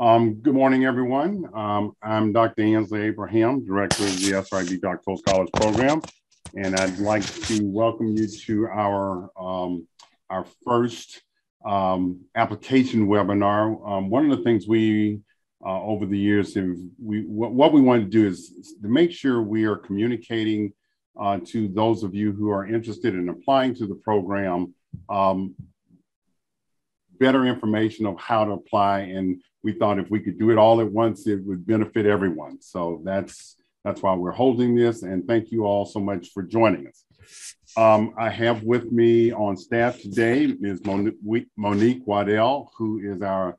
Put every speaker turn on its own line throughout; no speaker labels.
Um, good morning, everyone. Um, I'm Dr. Ansley Abraham, Director of the SREB Doctoral Scholars Program, and I'd like to welcome you to our, um, our first um, application webinar. Um, one of the things we, uh, over the years, we, what, we want to do is, is to make sure we are communicating uh, to those of you who are interested in applying to the program um, better information of how to apply. And we thought if we could do it all at once, it would benefit everyone. So that's that's why we're holding this. And thank you all so much for joining us. Um, I have with me on staff today Ms. Monique Waddell, who is our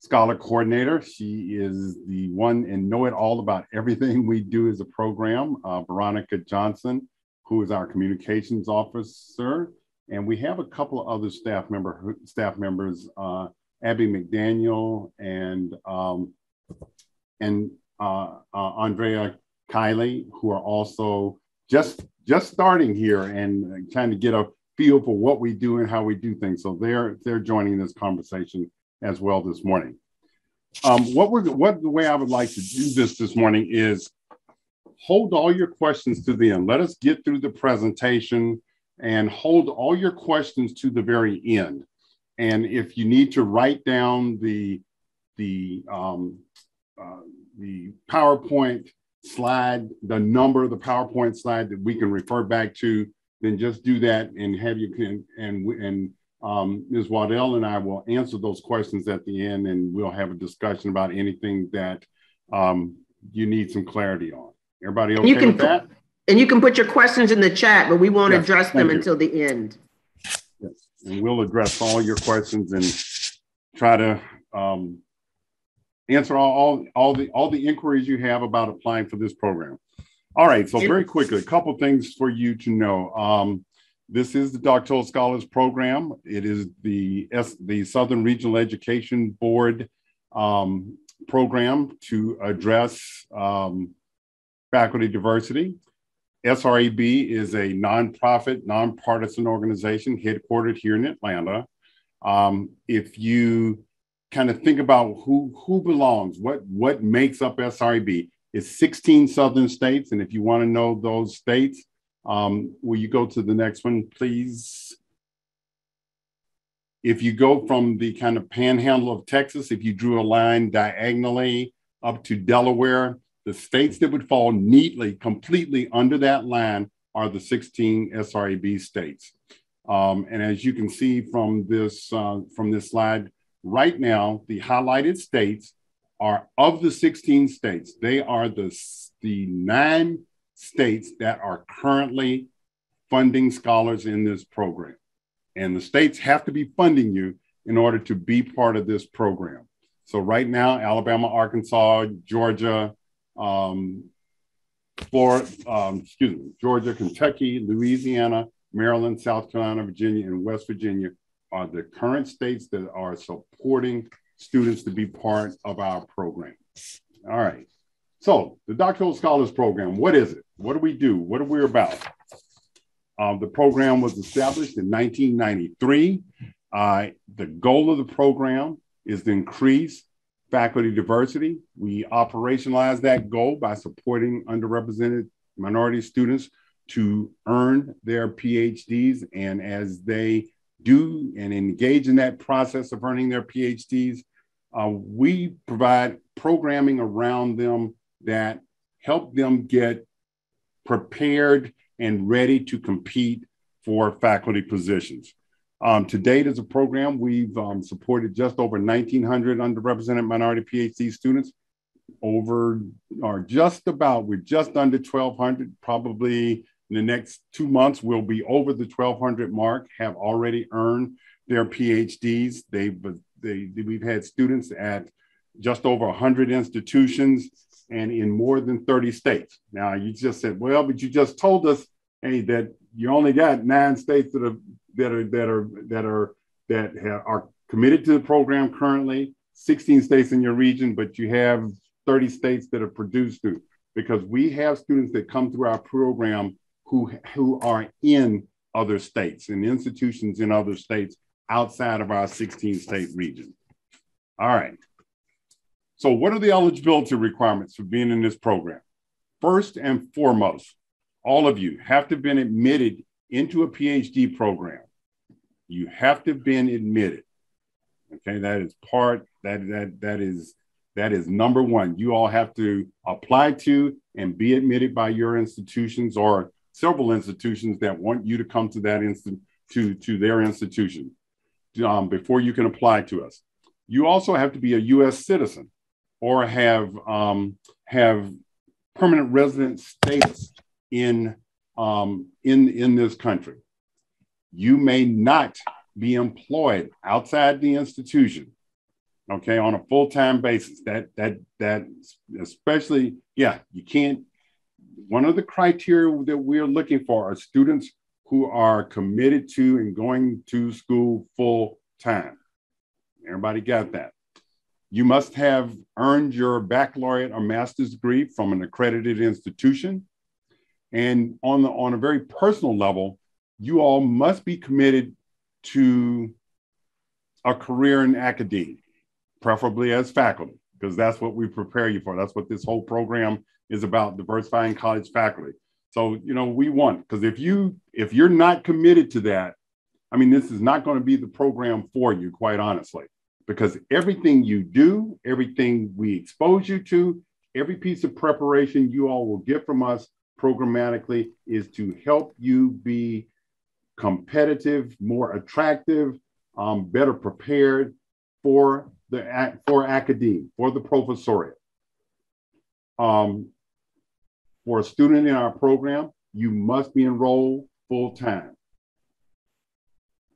scholar coordinator. She is the one and know it all about everything we do as a program. Uh, Veronica Johnson, who is our communications officer. And we have a couple of other staff member staff members, uh, Abby McDaniel and um, and uh, uh, Andrea Kiley, who are also just just starting here and trying to get a feel for what we do and how we do things. So they're they're joining this conversation as well this morning. Um, what we're what the way I would like to do this this morning is hold all your questions to the end. Let us get through the presentation and hold all your questions to the very end. And if you need to write down the, the, um, uh, the PowerPoint slide, the number of the PowerPoint slide that we can refer back to, then just do that and have you can, and, and um, Ms. Waddell and I will answer those questions at the end and we'll have a discussion about anything that um, you need some clarity on. Everybody okay
you can,
with that?
And you can put your questions in the chat, but we won't yes, address them you. until the end.
Yes, and we'll address all your questions and try to um, answer all, all, all, the, all the inquiries you have about applying for this program. All right, so very quickly, a couple things for you to know. Um, this is the Doctoral Scholars Program. It is the, S, the Southern Regional Education Board um, program to address um, faculty diversity. SREB is a nonprofit, nonpartisan organization headquartered here in Atlanta. Um, if you kind of think about who who belongs, what what makes up SREB, it's 16 southern states, and if you want to know those states, um, will you go to the next one, please? If you go from the kind of panhandle of Texas, if you drew a line diagonally up to Delaware, the states that would fall neatly, completely under that line are the 16 SREB states. Um, and as you can see from this, uh, from this slide, right now, the highlighted states are of the 16 states, they are the, the nine states that are currently funding scholars in this program. And the states have to be funding you in order to be part of this program. So right now, Alabama, Arkansas, Georgia, um, Florida, um, excuse me, Georgia, Kentucky, Louisiana, Maryland, South Carolina, Virginia, and West Virginia are the current states that are supporting students to be part of our program. All right. So the Doctoral Scholars Program, what is it? What do we do? What are we about? Um, the program was established in 1993. Uh, the goal of the program is to increase faculty diversity. We operationalize that goal by supporting underrepresented minority students to earn their PhDs. And as they do and engage in that process of earning their PhDs, uh, we provide programming around them that help them get prepared and ready to compete for faculty positions. Um, to date, as a program, we've um, supported just over 1,900 underrepresented minority PhD students. Over, or just about, we're just under 1,200. Probably in the next two months, we'll be over the 1,200 mark, have already earned their PhDs. They've, they, we've had students at just over 100 institutions and in more than 30 states. Now, you just said, well, but you just told us, hey, that you only got nine states that have that are that are that are that have, are committed to the program currently. 16 states in your region, but you have 30 states that have produced students because we have students that come through our program who who are in other states and institutions in other states outside of our 16 state region. All right. So, what are the eligibility requirements for being in this program? First and foremost, all of you have to have been admitted into a PhD program. You have to have been admitted. Okay, that is part that that that is that is number one. You all have to apply to and be admitted by your institutions or several institutions that want you to come to that instant to to their institution um, before you can apply to us. You also have to be a U.S. citizen or have um, have permanent resident status in um, in in this country. You may not be employed outside the institution, okay, on a full time basis. That that that especially, yeah, you can't. One of the criteria that we're looking for are students who are committed to and going to school full time. Everybody got that? You must have earned your baccalaureate or master's degree from an accredited institution. And on, the, on a very personal level, you all must be committed to a career in academia, preferably as faculty, because that's what we prepare you for. That's what this whole program is about, diversifying college faculty. So, you know, we want, because if you if you're not committed to that, I mean, this is not going to be the program for you, quite honestly because everything you do, everything we expose you to, every piece of preparation you all will get from us programmatically is to help you be competitive, more attractive, um, better prepared for the for academia, for the professoriate. Um, for a student in our program, you must be enrolled full time.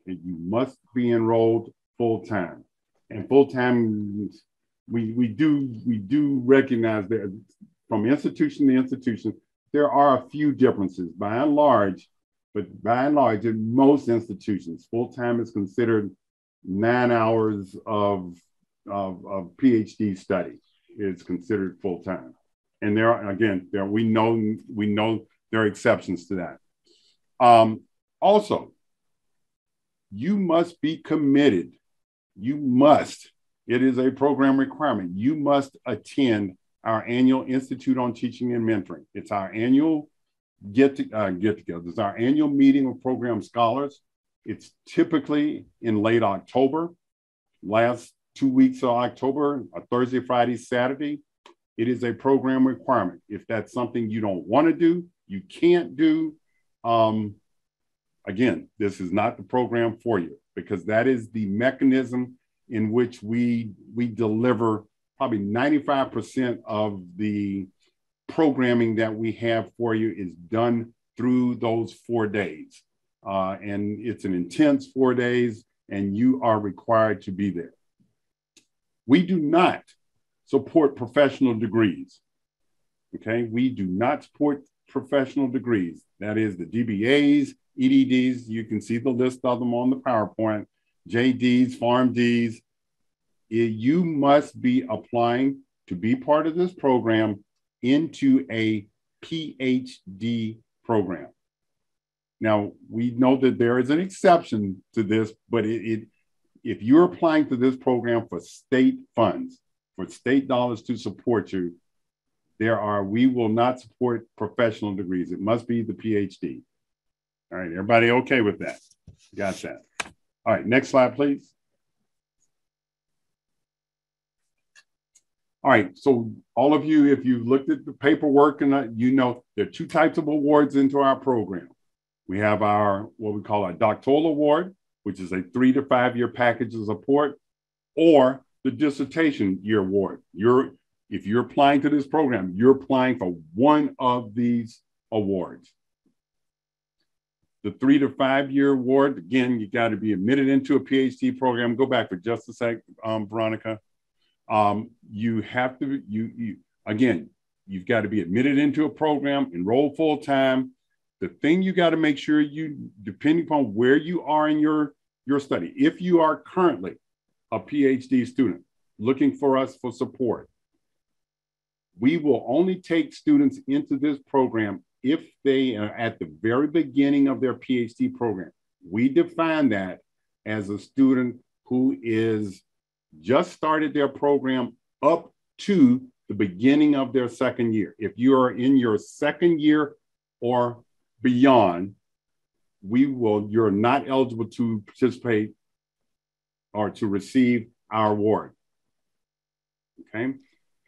And you must be enrolled full time and full time, we we do we do recognize that from institution to institution, there are a few differences. By and large, but by and large, in most institutions, full time is considered nine hours of, of, of PhD study is considered full time. And there are again, there we know we know there are exceptions to that. Um, also, you must be committed you must, it is a program requirement, you must attend our annual Institute on Teaching and Mentoring. It's our annual get, to, uh, get together. It's our annual meeting of program scholars. It's typically in late October, last two weeks of October, a Thursday, Friday, Saturday. It is a program requirement. If that's something you don't want to do, you can't do, um, again, this is not the program for you because that is the mechanism in which we we deliver probably 95% of the programming that we have for you is done through those four days. Uh, and it's an intense four days, and you are required to be there. We do not support professional degrees. Okay, we do not support professional degrees. That is the DBAs, EDDs, you can see the list of them on the PowerPoint, JDs, PharmDs. You must be applying to be part of this program into a PhD program. Now, we know that there is an exception to this, but it, it if you're applying to this program for state funds, for state dollars to support you, there are, we will not support professional degrees. It must be the PhD. All right, everybody okay with that? Got that. All right, next slide, please. All right, so all of you, if you've looked at the paperwork and uh, you know there are two types of awards into our program. We have our what we call our doctoral award, which is a three to five year package of support, or the dissertation year award. You're if you're applying to this program, you're applying for one of these awards the three to five year award. Again, you got to be admitted into a PhD program. Go back for just a sec, um, Veronica. Um, you have to, you, you again, you've got to be admitted into a program, enroll full time. The thing you got to make sure you, depending upon where you are in your, your study, if you are currently a PhD student looking for us for support, we will only take students into this program if they are at the very beginning of their PhD program. We define that as a student who is just started their program up to the beginning of their second year. If you are in your second year or beyond, we will, you're not eligible to participate or to receive our award. Okay.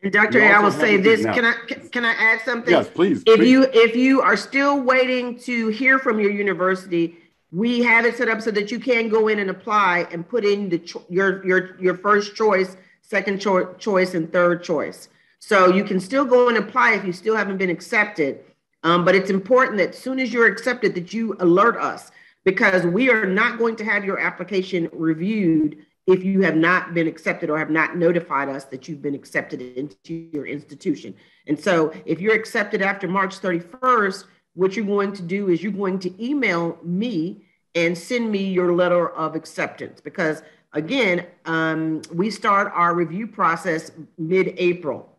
And Dr. A, I will say this. Can I can I add something?
Yes, please.
If
please.
you if you are still waiting to hear from your university, we have it set up so that you can go in and apply and put in the your your your first choice, second cho- choice, and third choice. So you can still go and apply if you still haven't been accepted. Um, but it's important that soon as you're accepted, that you alert us because we are not going to have your application reviewed if you have not been accepted or have not notified us that you've been accepted into your institution. And so if you're accepted after March 31st, what you're going to do is you're going to email me and send me your letter of acceptance because again, um, we start our review process mid-April.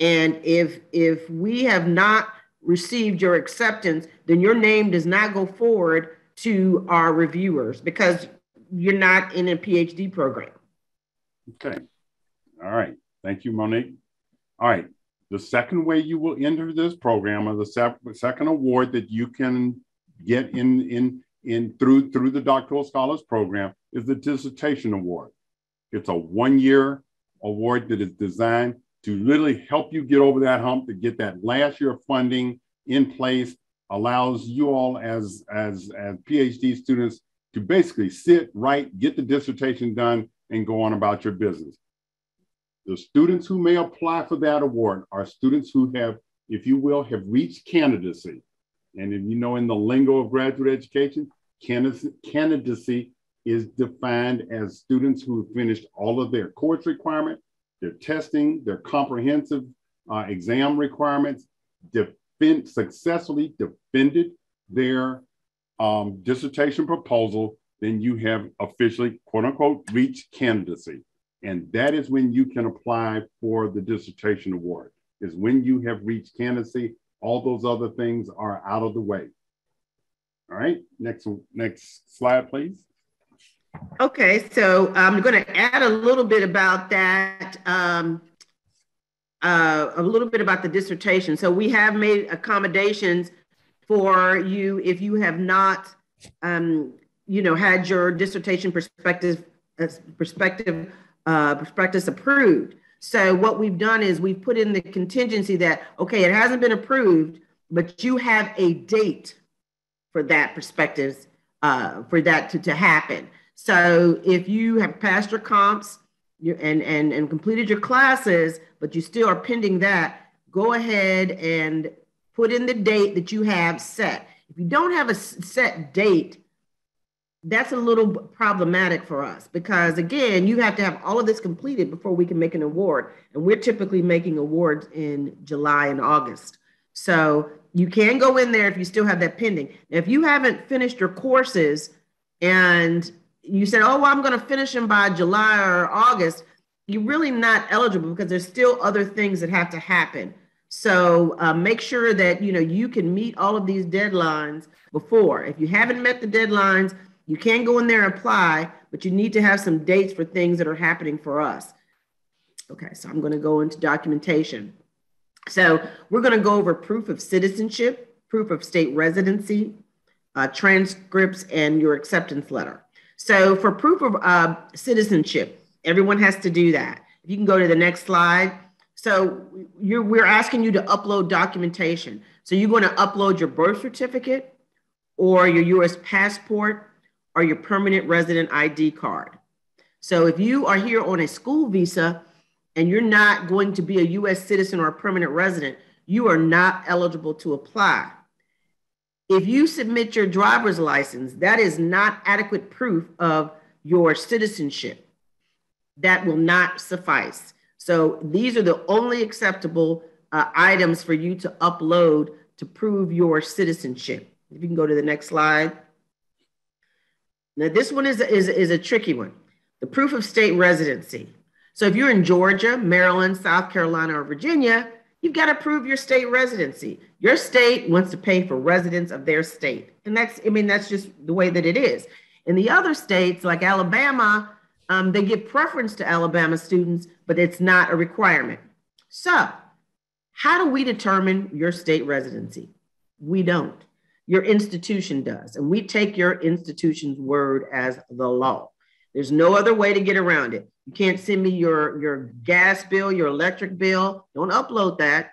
And if if we have not received your acceptance, then your name does not go forward to our reviewers because you're not in a PhD program.
Okay. All right. Thank you, Monique. All right. The second way you will enter this program, or the sec- second award that you can get in in in through through the doctoral scholars program, is the dissertation award. It's a one-year award that is designed to literally help you get over that hump to get that last year of funding in place allows you all as as as phd students to basically sit write get the dissertation done and go on about your business the students who may apply for that award are students who have if you will have reached candidacy and if you know in the lingo of graduate education candidacy is defined as students who have finished all of their course requirement their testing, their comprehensive uh, exam requirements, defend, successfully defended their um, dissertation proposal, then you have officially, quote unquote, reached candidacy. And that is when you can apply for the dissertation award, is when you have reached candidacy. All those other things are out of the way. All right, next, next slide, please.
Okay, so I'm going to add a little bit about that, um, uh, a little bit about the dissertation. So we have made accommodations for you if you have not, um, you know, had your dissertation perspective uh, perspective uh, perspectives approved. So what we've done is we've put in the contingency that okay, it hasn't been approved, but you have a date for that perspectives uh, for that to, to happen. So if you have passed your comps and, and, and completed your classes, but you still are pending that, go ahead and put in the date that you have set. If you don't have a set date, that's a little problematic for us because again, you have to have all of this completed before we can make an award. And we're typically making awards in July and August. So you can go in there if you still have that pending. Now, if you haven't finished your courses and you said, oh, well, I'm going to finish them by July or August, you're really not eligible because there's still other things that have to happen. So uh, make sure that you know you can meet all of these deadlines before. If you haven't met the deadlines, you can go in there and apply, but you need to have some dates for things that are happening for us. Okay, so I'm going to go into documentation. So we're going to go over proof of citizenship, proof of state residency, uh, transcripts, and your acceptance letter. So for proof of uh, citizenship, everyone has to do that. If you can go to the next slide. So we're asking you to upload documentation. So you're going to upload your birth certificate or your US passport or your permanent resident ID card. So if you are here on a school visa and you're not going to be a US citizen or a permanent resident, you are not eligible to apply. If you submit your driver's license, that is not adequate proof of your citizenship. That will not suffice. So these are the only acceptable uh, items for you to upload to prove your citizenship. If you can go to the next slide. Now this one is, is, is a tricky one. The proof of state residency. So if you're in Georgia, Maryland, South Carolina, or Virginia, you've got to prove your state residency. Your state wants to pay for residents of their state. And that's, I mean, that's just the way that it is. In the other states, like Alabama, um, they give preference to Alabama students, but it's not a requirement. So, how do we determine your state residency? We don't. Your institution does. And we take your institution's word as the law. There's no other way to get around it. You can't send me your, your gas bill, your electric bill. Don't upload that.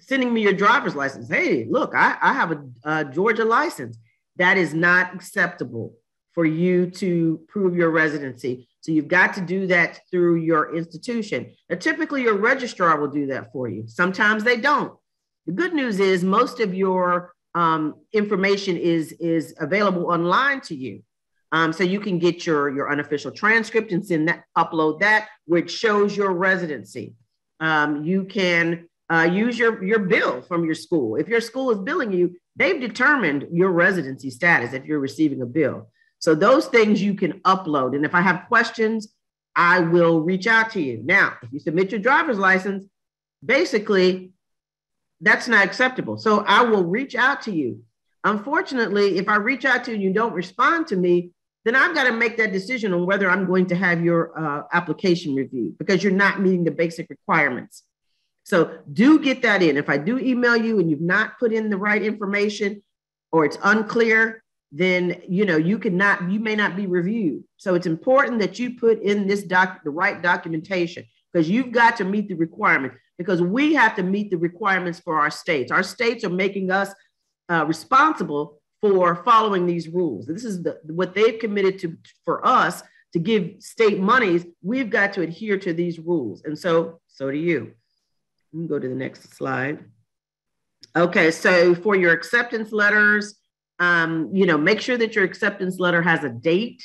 Sending me your driver's license. Hey, look, I, I have a, a Georgia license. That is not acceptable for you to prove your residency. So you've got to do that through your institution. Now, typically, your registrar will do that for you. Sometimes they don't. The good news is most of your um, information is, is available online to you. Um, so you can get your, your unofficial transcript and send that, upload that, which shows your residency. Um, you can uh, use your, your bill from your school. If your school is billing you, they've determined your residency status if you're receiving a bill. So those things you can upload. And if I have questions, I will reach out to you. Now, if you submit your driver's license, basically that's not acceptable. So I will reach out to you. Unfortunately, if I reach out to you and you don't respond to me, then I've got to make that decision on whether I'm going to have your uh, application reviewed because you're not meeting the basic requirements. So do get that in. If I do email you and you've not put in the right information or it's unclear, then you know you cannot you may not be reviewed. So it's important that you put in this doc the right documentation because you've got to meet the requirements because we have to meet the requirements for our states. Our states are making us uh, responsible for following these rules. This is the, what they've committed to for us to give state monies. We've got to adhere to these rules. And so, so do you. Go to the next slide. Okay, so for your acceptance letters, um, you know, make sure that your acceptance letter has a date,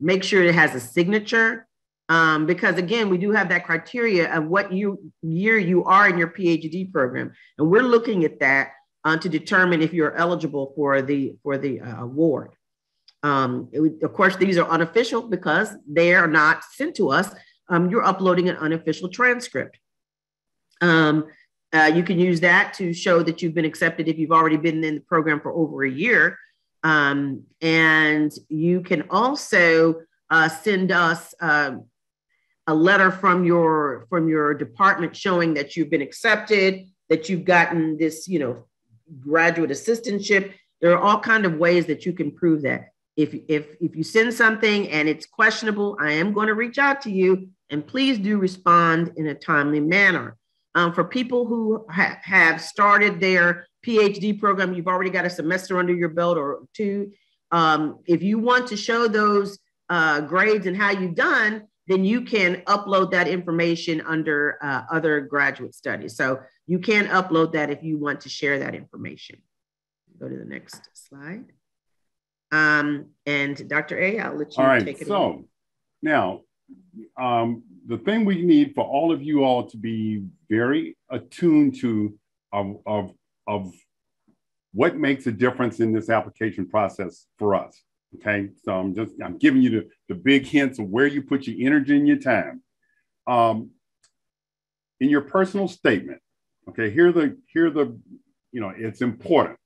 make sure it has a signature, um, because again, we do have that criteria of what you year you are in your PhD program, and we're looking at that uh, to determine if you're eligible for the for the uh, award. Um, of course, these are unofficial because they are not sent to us. Um, you're uploading an unofficial transcript. Um, uh, you can use that to show that you've been accepted if you've already been in the program for over a year. Um, and you can also uh, send us uh, a letter from your from your department showing that you've been accepted, that you've gotten this, you know, graduate assistantship. There are all kind of ways that you can prove that. If if if you send something and it's questionable, I am going to reach out to you, and please do respond in a timely manner. Um, for people who ha- have started their PhD program, you've already got a semester under your belt or two. Um, if you want to show those uh, grades and how you've done, then you can upload that information under uh, other graduate studies. So you can upload that if you want to share that information. Go to the next slide. Um, and Dr. A, I'll let you
all right,
take it
so
away.
now um, the thing we need for all of you all to be very attuned to of, of, of what makes a difference in this application process for us. Okay, so I'm just I'm giving you the, the big hints of where you put your energy and your time. Um, in your personal statement, okay, here the here the you know it's important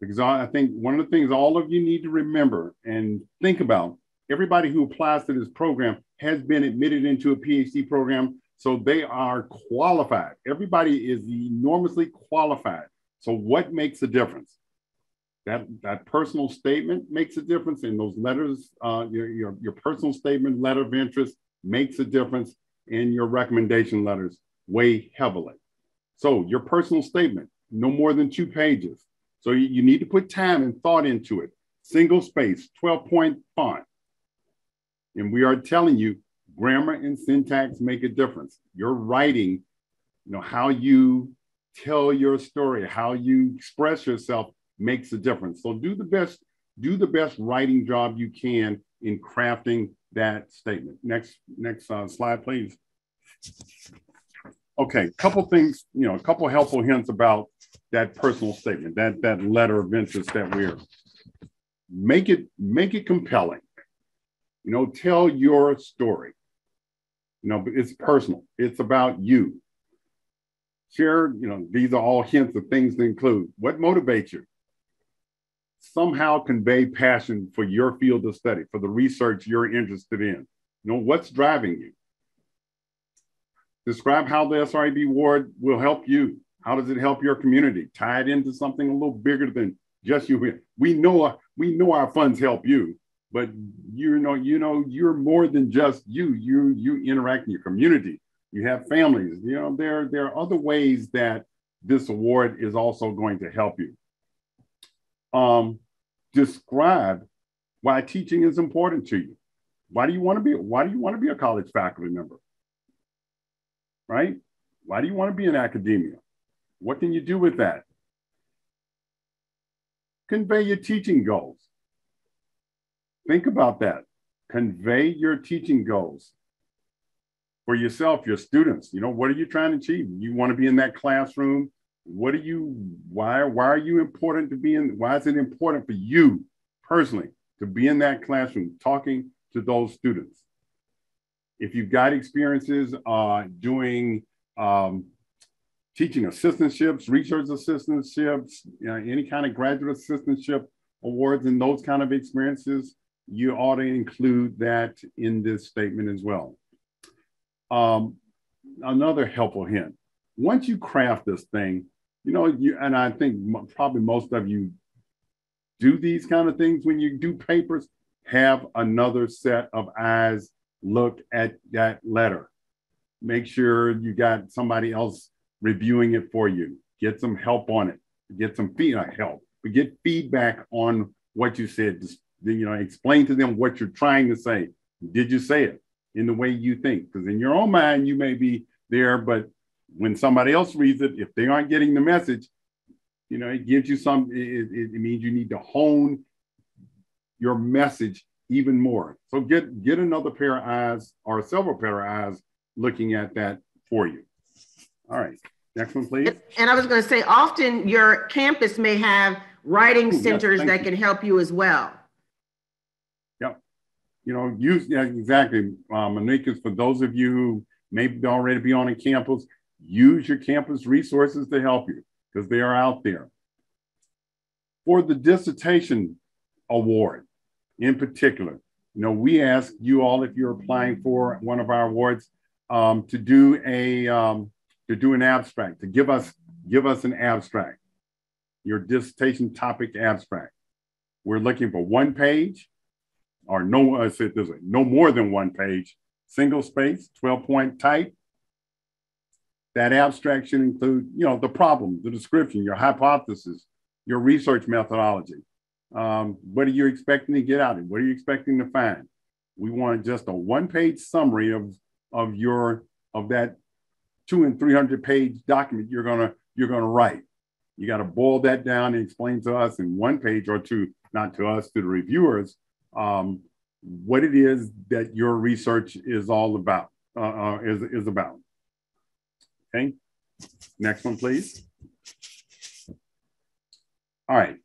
because I think one of the things all of you need to remember and think about everybody who applies to this program has been admitted into a PhD program, so they are qualified. Everybody is enormously qualified. So what makes a difference? That that personal statement makes a difference in those letters uh, your, your, your personal statement letter of interest makes a difference in your recommendation letters weigh heavily. So your personal statement no more than two pages. So you, you need to put time and thought into it. Single space 12 point font. And we are telling you grammar and syntax make a difference. Your writing you know how you tell your story how you express yourself makes a difference. So do the best, do the best writing job you can in crafting that statement. Next, next uh, slide, please. Okay, a couple things, you know, a couple helpful hints about that personal statement, that that letter of interest that we're make it make it compelling. You know, tell your story. You know, it's personal. It's about you. Share, you know, these are all hints of things to include. What motivates you? Somehow convey passion for your field of study, for the research you're interested in. You know, what's driving you? Describe how the SREB award will help you. How does it help your community? Tie it into something a little bigger than just you. We know we know our funds help you, but you know you know you're more than just you. You you interact in your community. You have families. You know there there are other ways that this award is also going to help you. Um, describe why teaching is important to you. Why do you want to be? Why do you want to be a college faculty member? Right? Why do you want to be in academia? What can you do with that? Convey your teaching goals. Think about that. Convey your teaching goals for yourself, your students. You know, what are you trying to achieve? You want to be in that classroom. What are you, why, why are you important to be in? Why is it important for you personally to be in that classroom talking to those students? If you've got experiences uh, doing um, teaching assistantships, research assistantships, you know, any kind of graduate assistantship awards and those kind of experiences, you ought to include that in this statement as well. Um, another helpful hint, once you craft this thing, you know, you, and I think probably most of you do these kind of things when you do papers, have another set of eyes look at that letter. Make sure you got somebody else reviewing it for you. Get some help on it. Get some feedback uh, help, but get feedback on what you said. Just, you know, explain to them what you're trying to say. Did you say it in the way you think? Because in your own mind, you may be there, but when somebody else reads it, if they aren't getting the message, you know, it gives you some, it, it, it means you need to hone your message even more. So get get another pair of eyes or several pair of eyes looking at that for you. All right. Next one, please.
And I was going to say, often your campus may have writing Ooh, centers yes, that you. can help you as well.
Yep. You know, use yeah, exactly. Um, Monique is for those of you who may already be on a campus, use your campus resources to help you because they are out there. For the dissertation award in particular, you know, we ask you all if you're applying for one of our awards um, to do a um, to do an abstract, to give us give us an abstract, your dissertation topic abstract. We're looking for one page, or no, I said this way, no more than one page, single space, 12 point type. That abstract should include, you know, the problem, the description, your hypothesis, your research methodology. Um, what are you expecting to get out of it? What are you expecting to find? We want just a one-page summary of, of your of that two and 300 page document you're to you're to write. You got to boil that down and explain to us in one page or two, not to us, to the reviewers, um, what it is that your research is all about, uh, uh, is, is about. Okay, next one, please. All right,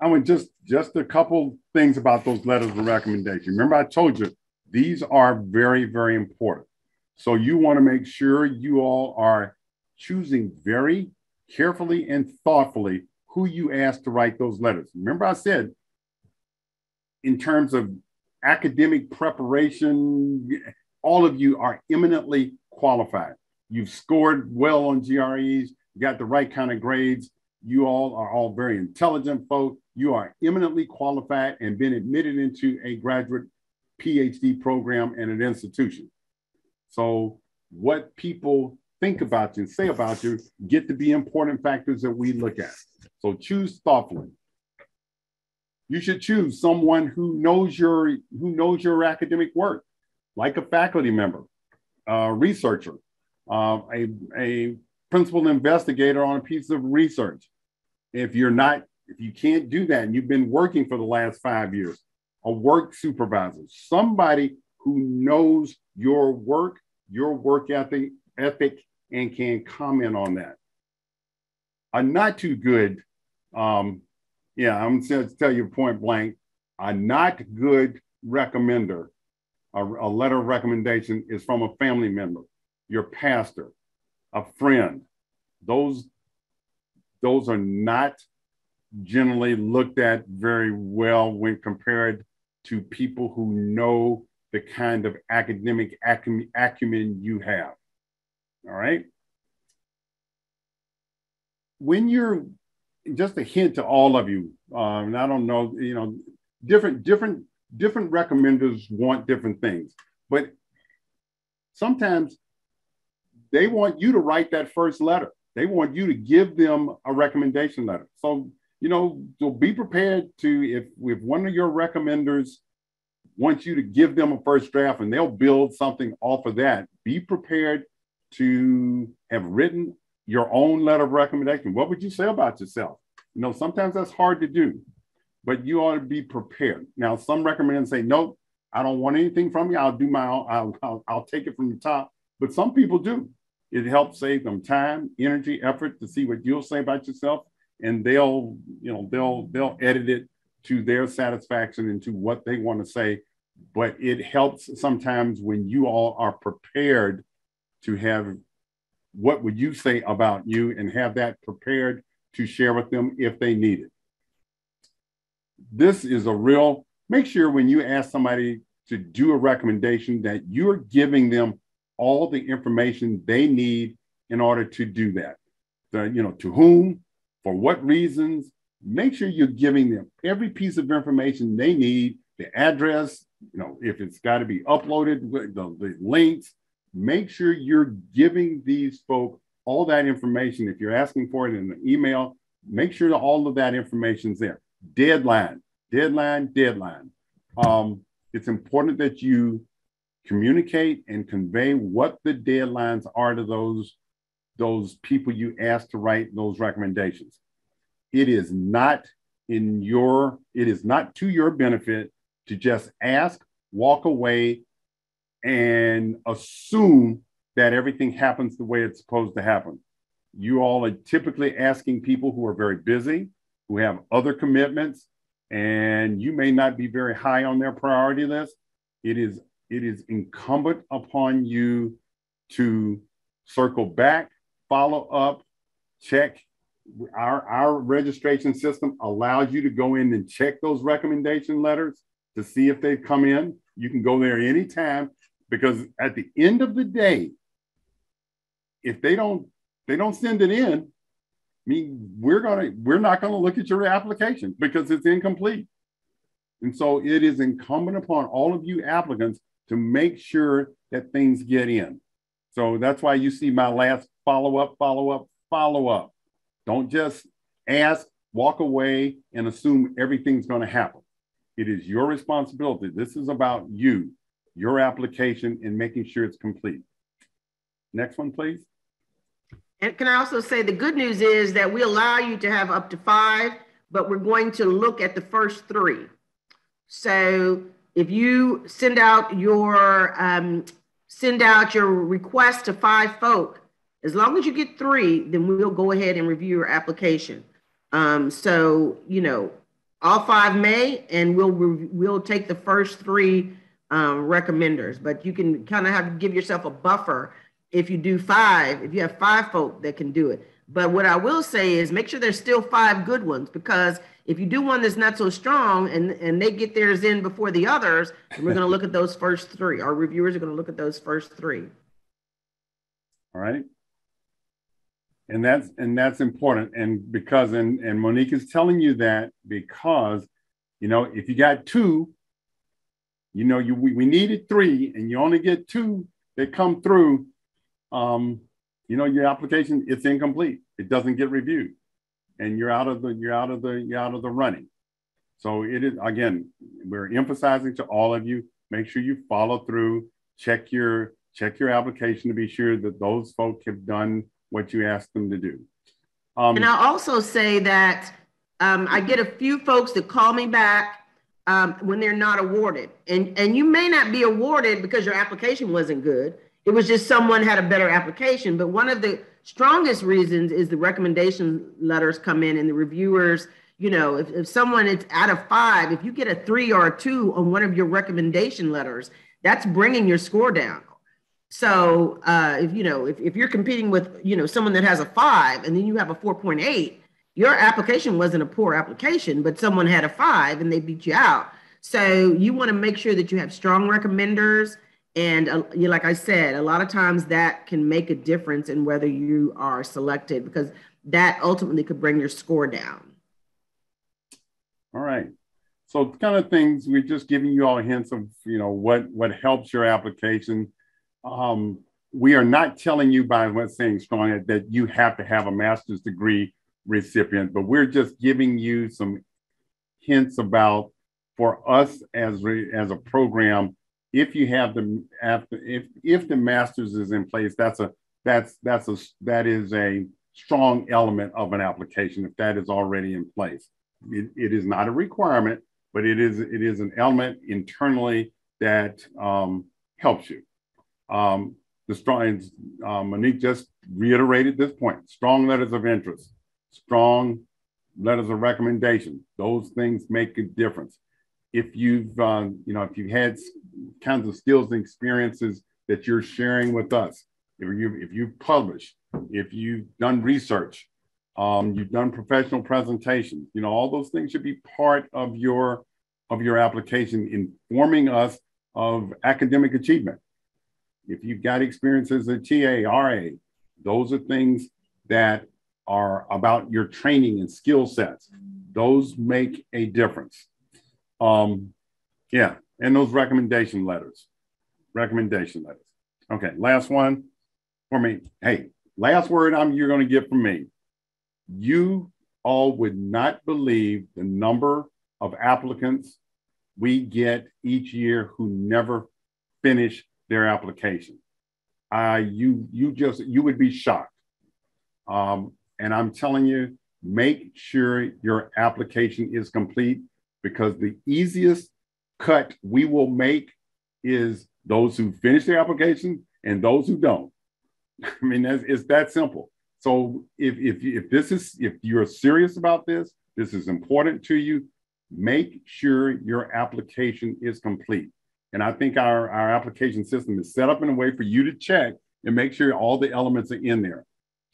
I want just just a couple things about those letters of recommendation. Remember, I told you these are very, very important. So you want to make sure you all are choosing very carefully and thoughtfully who you ask to write those letters. Remember, I said in terms of academic preparation, all of you are eminently qualified. You've scored well on GREs, you got the right kind of grades. You all are all very intelligent folk. You are eminently qualified and been admitted into a graduate PhD program in an institution. So what people think about you and say about you get to be important factors that we look at. So choose thoughtfully. You should choose someone who knows your who knows your academic work, like a faculty member, a researcher, uh, a, a principal investigator on a piece of research. If you're not, if you can't do that and you've been working for the last five years, a work supervisor, somebody who knows your work, your work ethic, ethic and can comment on that. A not too good, um, yeah, I'm going to tell you point blank, a not good recommender, a, a letter of recommendation is from a family member, your pastor, a friend. Those, those are not generally looked at very well when compared to people who know the kind of academic acumen you have. All right. When you're just a hint to all of you, um, I don't know, you know, different, different, different recommenders want different things, but sometimes they want you to write that first letter. They want you to give them a recommendation letter. So, you know, so be prepared to, if, if one of your recommenders wants you to give them a first draft and they'll build something off of that, be prepared to have written your own letter of recommendation. What would you say about yourself? You know, sometimes that's hard to do, but you ought to be prepared. Now, some recommend say, nope, I don't want anything from you. I'll do my own, I'll, I'll, I'll take it from the top. But some people do. It helps save them time, energy, effort to see what you'll say about yourself, and they'll, you know, they'll they'll edit it to their satisfaction and to what they want to say. But it helps sometimes when you all are prepared to have what would you say about you and have that prepared to share with them if they need it. This is a real, make sure when you ask somebody to do a recommendation that you're giving them all the information they need in order to do that. The, you know, to whom, for what reasons, make sure you're giving them every piece of information they need, the address, you know, if it's got to be uploaded, the, the links, make sure you're giving these folk all that information. If you're asking for it in an email, make sure that all of that information is there. Deadline, deadline, deadline. Um, it's important that you communicate and convey what the deadlines are to those, those people you ask to write those recommendations. It is not in your, it is not to your benefit to just ask, walk away, and assume that everything happens the way it's supposed to happen. You all are typically asking people who are very busy, who have other commitments, and you may not be very high on their priority list. It is it is incumbent upon you to circle back, follow up, check. Our, our registration system allows you to go in and check those recommendation letters to see if they've come in. You can go there anytime because at the end of the day, if they don't they don't send it in, I mean we're gonna we're not gonna look at your application because it's incomplete. And so it is incumbent upon all of you applicants to make sure that things get in. So that's why you see my last follow up, follow up, follow up. Don't just ask, walk away, and assume everything's going to happen. It is your responsibility. This is about you your application and making sure it's complete. Next one, please.
And can I also say the good news is that we allow you to have up to five, but we're going to look at the first three. So if you send out your um, send out your request to five folk, as long as you get three, then we'll go ahead and review your application. Um, so you know, all five may, and we'll we'll take the first three um, recommenders, but you can kind of have to give yourself a buffer if you do five, if you have five folk that can do it. But what I will say is make sure there's still five good ones because if you do one that's not so strong and, and they get theirs in before the others, we're going to look at those first three. Our reviewers are going to look at those first three.
All right. And that's and that's important. And because and, and Monique is telling you that because you know if you got two you know, you we, we needed three, and you only get two that come through. Um, you know, your application it's incomplete. It doesn't get reviewed, and you're out of the you're out of the you're out of the running. So it is again, we're emphasizing to all of you: make sure you follow through, check your check your application to be sure that those folks have done what you asked them to do.
Um, and I'll also say that um, I get a few folks that call me back um, when they're not awarded. And, and you may not be awarded because your application wasn't good. It was just someone had a better application. But one of the strongest reasons is the recommendation letters come in and the reviewers, you know, if, if someone is out of five, if you get a three or a two on one of your recommendation letters, that's bringing your score down. So uh, if you know if, if you're competing with you know someone that has a five and then you have a 4.8, your application wasn't a poor application, but someone had a five and they beat you out. So you want to make sure that you have strong recommenders And uh, you, like I said, a lot of times that can make a difference in whether you are selected because that ultimately could bring your score down.
All right. So kind of things we're just giving you all hints of you know what what helps your application. Um, we are not telling you by what saying strong that you have to have a master's degree recipient, but we're just giving you some hints about for us as re, as a program. If you have the if if the master's is in place, that's a that's that's a that is a strong element of an application if that is already in place. it, it is not a requirement, but it is it is an element internally that um, helps you. Um, the strong uh, Monique just reiterated this point: strong letters of interest, strong letters of recommendation. Those things make a difference. If you've uh, you know if you've had kinds of skills and experiences that you're sharing with us, if you if you've published, if you've done research, um, you've done professional presentations. You know, all those things should be part of your of your application, informing us of academic achievement. If you've got experiences at TA, RA, those are things that are about your training and skill sets. Those make a difference. Um, yeah, and those recommendation letters. Recommendation letters. Okay, last one for me. Hey, last word I'm you're going to get from me you all would not believe the number of applicants we get each year who never finish their application. Uh, you you just you would be shocked. Um, and I'm telling you, make sure your application is complete because the easiest cut we will make is those who finish their application and those who don't. I mean, that's, it's that simple. So if, if, if this is, if you're serious about this, this is important to you, make sure your application is complete. And I think our, our application system is set up in a way for you to check and make sure all the elements are in there.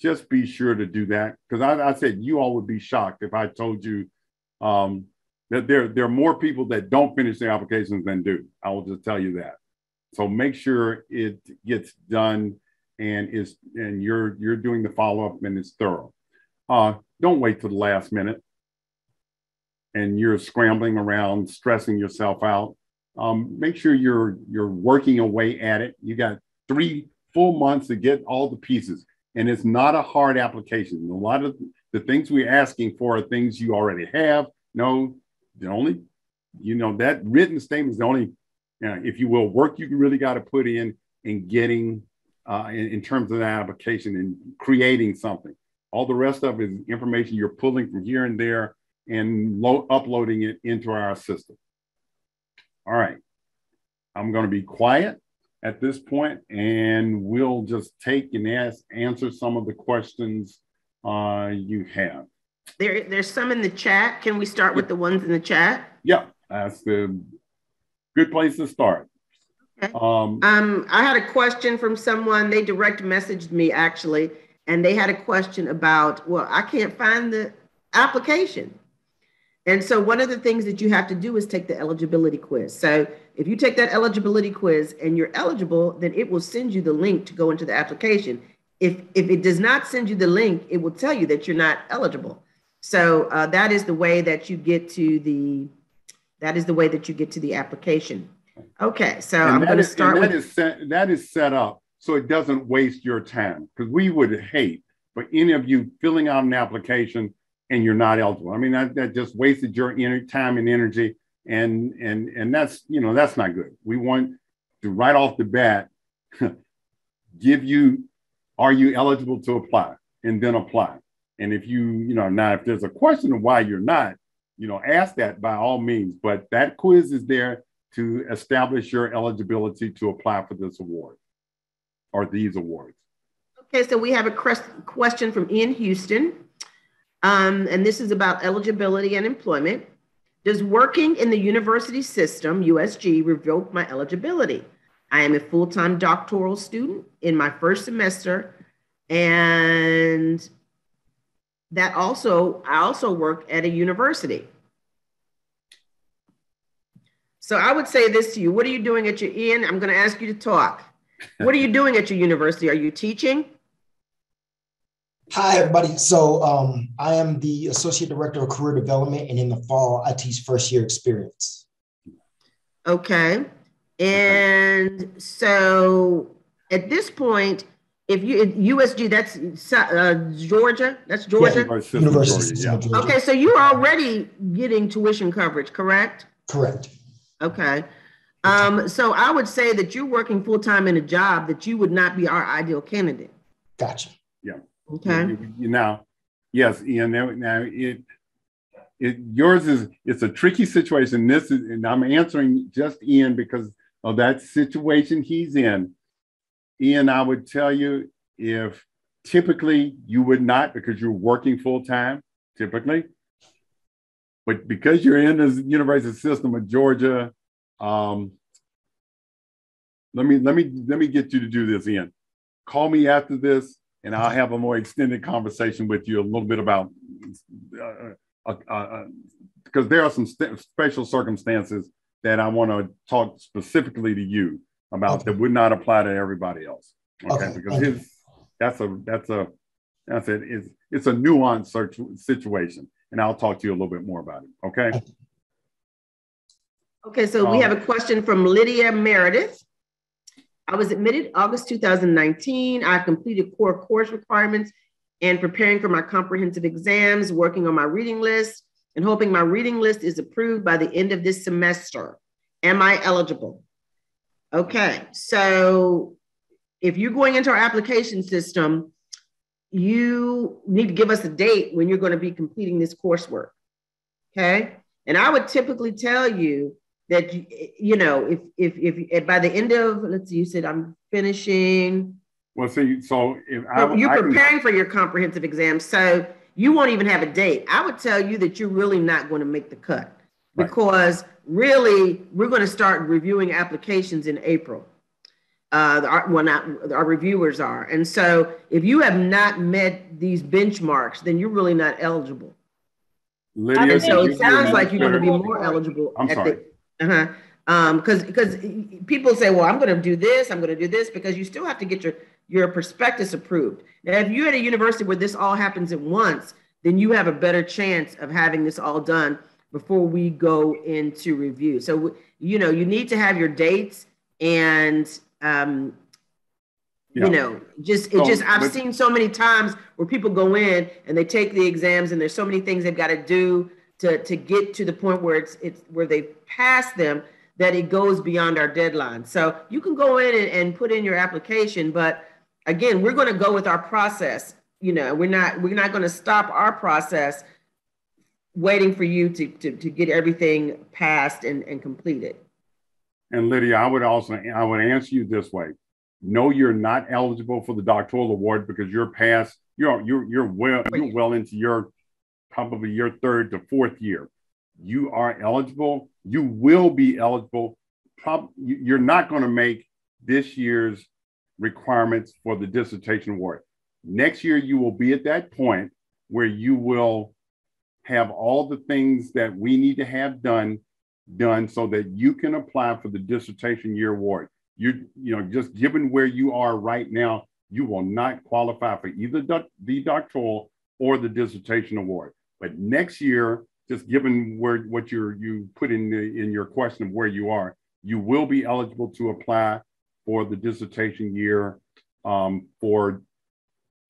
Just be sure to do that. Because I, I, said you all would be shocked if I told you um, there, there are more people that don't finish their applications than do. I will just tell you that. So make sure it gets done and is and you're you're doing the follow-up and it's thorough. Uh, don't wait to the last minute and you're scrambling around, stressing yourself out. Um, make sure you're you're working away at it. You got three full months to get all the pieces, and it's not a hard application. A lot of the things we're asking for are things you already have. No, the only you know that written statement is the only, uh, if you will, work you really got to put in in getting uh, in, in, terms of that application and creating something. All the rest of it is information you're pulling from here and there and lo- uploading it into our system. All right. I'm going to be quiet at this point and we'll just take and ask, answer some of the questions uh, you have.
There, there's some in the chat. Can we start with the ones in the chat?
Yeah, that's the good place to start.
Okay. Um, um, I had a question from someone. They direct messaged me actually, and they had a question about, well, I can't find the application. And so one of the things that you have to do is take the eligibility quiz. So if you take that eligibility quiz and you're eligible, then it will send you the link to go into the application. If if it does not send you the link, it will tell you that you're not eligible. So uh, that is the way that you get to the that is the way that you get to the application. Okay, so and I'm going to start
with that is, set, that is set up so it doesn't waste your time because we would hate for any of you filling out an application and you're not eligible. I mean that, that just wasted your time and energy, and and and that's you know that's not good. We want to right off the bat give you are you eligible to apply and then apply. And if you you know now if there's a question of why you're not, you know ask that by all means. But that quiz is there to establish your eligibility to apply for this award or these awards.
Okay, so we have a question from Ian Houston, um, and this is about eligibility and employment. Does working in the university system, USG, revoke my eligibility? I am a full time doctoral student in my first semester, and that also, I also work at a university. So I would say this to you. What are you doing at your Ian? I'm going to ask you to talk. What are you doing at your university? Are you teaching?
Hi, everybody. So um, I am the Associate Director of Career Development, and in the fall, I teach first year experience.
Okay. And so at this point, if you USG, that's uh, Georgia. That's Georgia.
Yeah, University Georgia,
yeah. Okay, so you're already getting tuition coverage, correct?
Correct.
Okay. Um, so I would say that you're working full time in a job that you would not be our ideal candidate.
Gotcha.
Yeah.
Okay.
You, you, now, yes, Ian. Now, now it, it yours is it's a tricky situation. This is, and I'm answering just Ian because of that situation he's in. Ian, I would tell you if typically you would not because you're working full time, typically, but because you're in the university system of Georgia, um, let me let me let me get you to do this, Ian. Call me after this, and I'll have a more extended conversation with you a little bit about uh, uh, uh, uh because there are some st- special circumstances that I want to talk specifically to you about okay. that would not apply to everybody else. Okay, okay. because his that's a that's a that's it. It's it's a nuanced situation, and I'll talk to you a little bit more about it. Okay.
Okay, so um, we have a question from Lydia Meredith. I was admitted August 2019. I completed core course requirements and preparing for my comprehensive exams, working on my reading list, and hoping my reading list is approved by the end of this semester. Am I eligible? Okay, so if you're going into our application system, you need to give us a date when you're going to be completing this coursework. Okay, and I would typically tell you that you, you know if, if if by the end of let's see, you said I'm finishing.
Well, see, so if
I, you're I preparing can... for your comprehensive exam, so you won't even have a date. I would tell you that you're really not going to make the cut right. because really we're going to start reviewing applications in April. Uh, our, well, not our reviewers are, and so if you have not met these benchmarks, then you're really not eligible. Lydia, and so it sounds like you're going to be more eligible.
I'm sorry.
Uh huh. Um, because because people say, well, I'm going to do this, I'm going to do this, because you still have to get your your prospectus approved. Now, if you're at a university where this all happens at once, then you have a better chance of having this all done before we go into review. So you know, you need to have your dates and um, yeah. you know, just it just I've seen so many times where people go in and they take the exams and there's so many things they've got to do to to get to the point where it's it's where they pass them that it goes beyond our deadline. So you can go in and, and put in your application, but again, we're going to go with our process. You know, we're not we're not going to stop our process waiting for you to, to, to get everything passed and, and completed.
And Lydia, I would also I would answer you this way. No, you're not eligible for the doctoral award because you're past, you're you're you're well you're well into your probably your third to fourth year. You are eligible. You will be eligible. Prob- you're not going to make this year's requirements for the dissertation award. Next year, you will be at that point where you will have all the things that we need to have done done so that you can apply for the dissertation year award. You you know just given where you are right now, you will not qualify for either the doctoral or the dissertation award. But next year, just given where what you're you put in the, in your question of where you are, you will be eligible to apply for the dissertation year um, for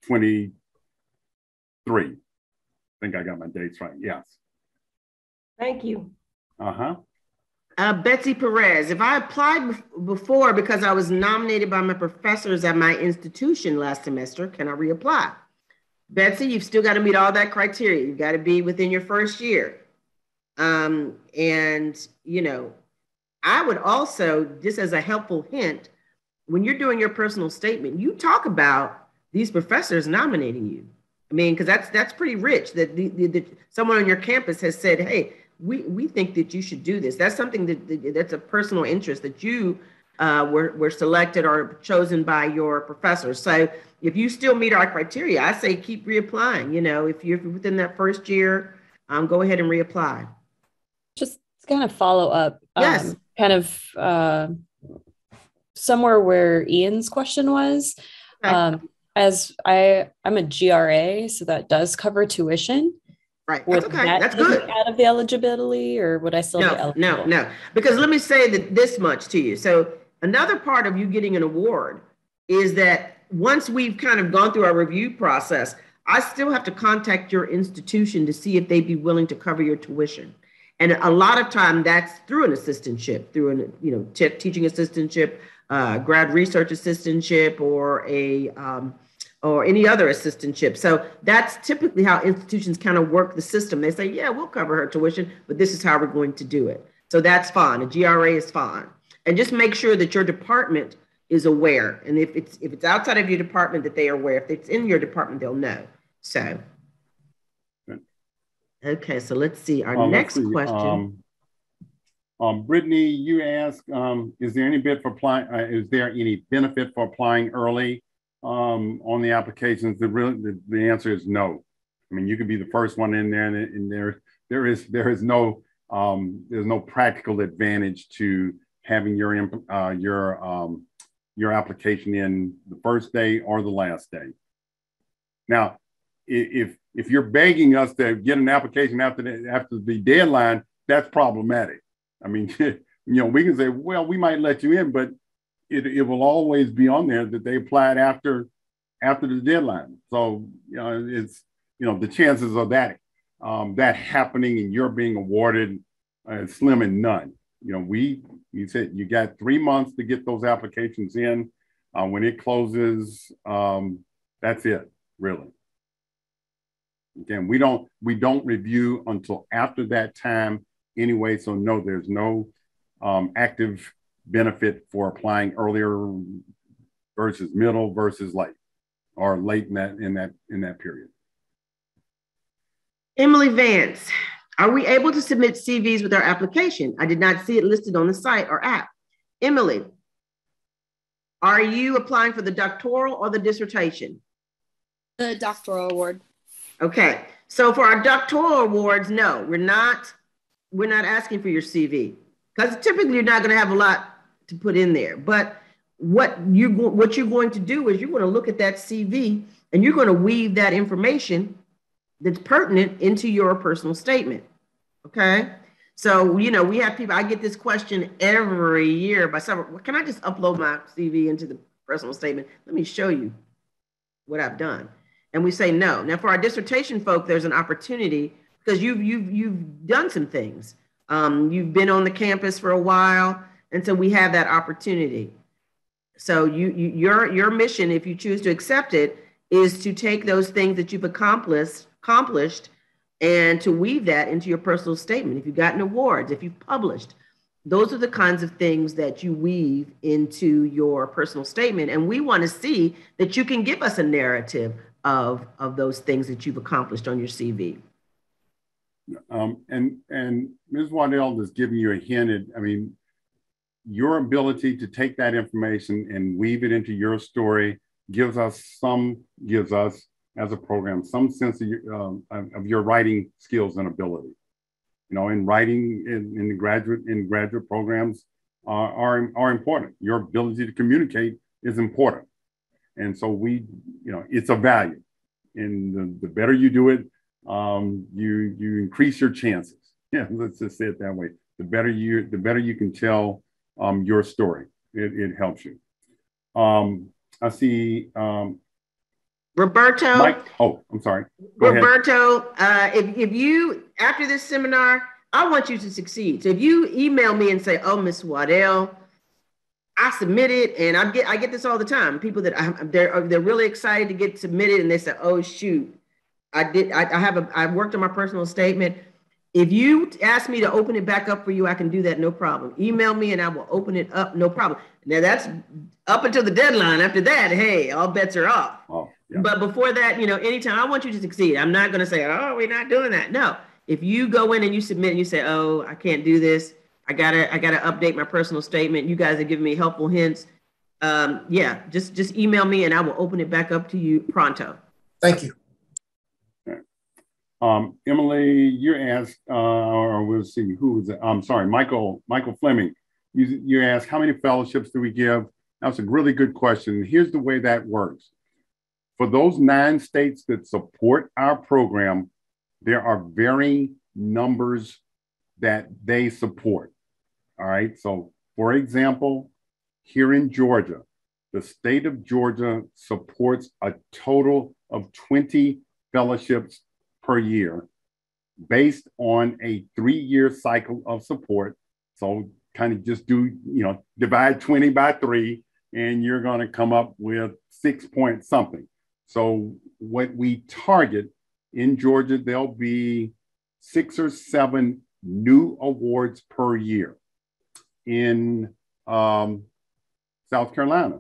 23. I think I got my dates right. Yes.
Thank you.
Uh-huh.
Uh, Betsy Perez, if I applied before because I was nominated by my professors at my institution last semester, can I reapply? Betsy, you've still got to meet all that criteria. You've got to be within your first year. Um, and, you know, I would also, just as a helpful hint, when you're doing your personal statement, you talk about these professors nominating you. I mean, because that's that's pretty rich that the, the, the, someone on your campus has said, "Hey, we we think that you should do this." That's something that, that that's a personal interest that you uh, were were selected or chosen by your professor. So if you still meet our criteria, I say keep reapplying. You know, if you're within that first year, um, go ahead and reapply.
Just
kind of follow up.
Yes.
Um, kind of uh, somewhere where Ian's question was. Um, as I, I'm a GRA, so that does cover tuition.
Right.
Would
That's okay.
that
That's good.
Out of the eligibility, or would I still be
No,
eligible?
no, no. Because let me say that this much to you. So another part of you getting an award is that once we've kind of gone through our review process, I still have to contact your institution to see if they'd be willing to cover your tuition. And a lot of time that's through an assistantship, through an you know te- teaching assistantship, uh, grad research assistantship, or a um, or any other assistantship. So that's typically how institutions kind of work the system. They say, yeah, we'll cover her tuition, but this is how we're going to do it. So that's fine. A GRA is fine. And just make sure that your department is aware. And if it's if it's outside of your department, that they are aware. If it's in your department, they'll know. So okay, so let's see. Our
Um,
next
see,
question.
Um, um, Brittany, you asked, um, is there any bit for applying, uh, is there any benefit for applying early um, on the applications? The real, the, the answer is no. I mean, you could be the first one in there and, and there, there is, there is no, um, there's no practical advantage to having your, uh, your, um, your application in the first day or the last day. Now, if if you're begging us to get an application after the after the deadline, that's problematic. I mean, you know, we can say, well, we might let you in, but it, it will always be on there that they applied after after the deadline. So you know, it's you know the chances of that um, that happening and you're being awarded uh, slim and none. You know, we you said you got three months to get those applications in. Uh, when it closes, um, that's it, really. Again, we don't we don't review until after that time anyway. So no, there's no um, active benefit for applying earlier versus middle versus late, or late in that in that in that period.
Emily Vance, are we able to submit CVs with our application? I did not see it listed on the site or app. Emily, are you applying for the doctoral or the dissertation?
The doctoral award.
Okay, so for our doctoral awards, no, we're not, we're not asking for your CV because typically you're not going to have a lot to put in there. But what you what you're going to do is you're going to look at that CV and you're going to weave that information that's pertinent into your personal statement. Okay, so you know we have people. I get this question every year by several. Can I just upload my CV into the personal statement? Let me show you what I've done and we say no. Now, for our dissertation folk, there's an opportunity because you've you've you've done some things. Um, you've been on the campus for a while, and so we have that opportunity. So you, you your your mission, if you choose to accept it, is to take those things that you've accomplished accomplished and to weave that into your personal statement. If you've gotten awards, if you've published, those are the kinds of things that you weave into your personal statement. And we want to see that you can give us a narrative of, of those things that you've accomplished on your CV.
Um, and and Ms. Waddell is giving you a hint. At, I mean, your ability to take that information and weave it into your story gives us some gives us as a program some sense of your, um, of your writing skills and ability. You know, in writing in, in the graduate in graduate programs are, are are important. Your ability to communicate is important, and so we, you know, it's a value. And the, the better you do it, um, you you increase your chances. Yeah, let's just say it that way. The better you the better you can tell um, your story. It, it helps you. Um, I see um,
Roberto,
Mike. Oh, I'm sorry. Go.
Roberto, uh, if, if you, after this seminar, I want you to succeed. So if you email me and say, oh, Miss Waddell, I submitted, and I get I get this all the time. People that I, they're they're really excited to get submitted, and they say, "Oh shoot, I did. I, I have a. I worked on my personal statement. If you ask me to open it back up for you, I can do that, no problem. Email me, and I will open it up, no problem. Now that's up until the deadline. After that, hey, all bets are off.
Oh, yeah.
But before that, you know, anytime I want you to succeed, I'm not going to say, "Oh, we're not doing that." No. If you go in and you submit, and you say, "Oh, I can't do this," I gotta I gotta update my personal statement. You guys are giving me helpful hints. Um, yeah, just just email me and I will open it back up to you pronto.
Thank you.
Um, Emily, you asked, uh, or we'll see who was it? I'm sorry, Michael, Michael Fleming. You, you asked how many fellowships do we give? That's a really good question. Here's the way that works. For those nine states that support our program, there are varying numbers that they support. All right. So, for example, here in Georgia, the state of Georgia supports a total of 20 fellowships per year based on a three year cycle of support. So, kind of just do, you know, divide 20 by three, and you're going to come up with six point something. So, what we target in Georgia, there'll be six or seven new awards per year. In um, South Carolina,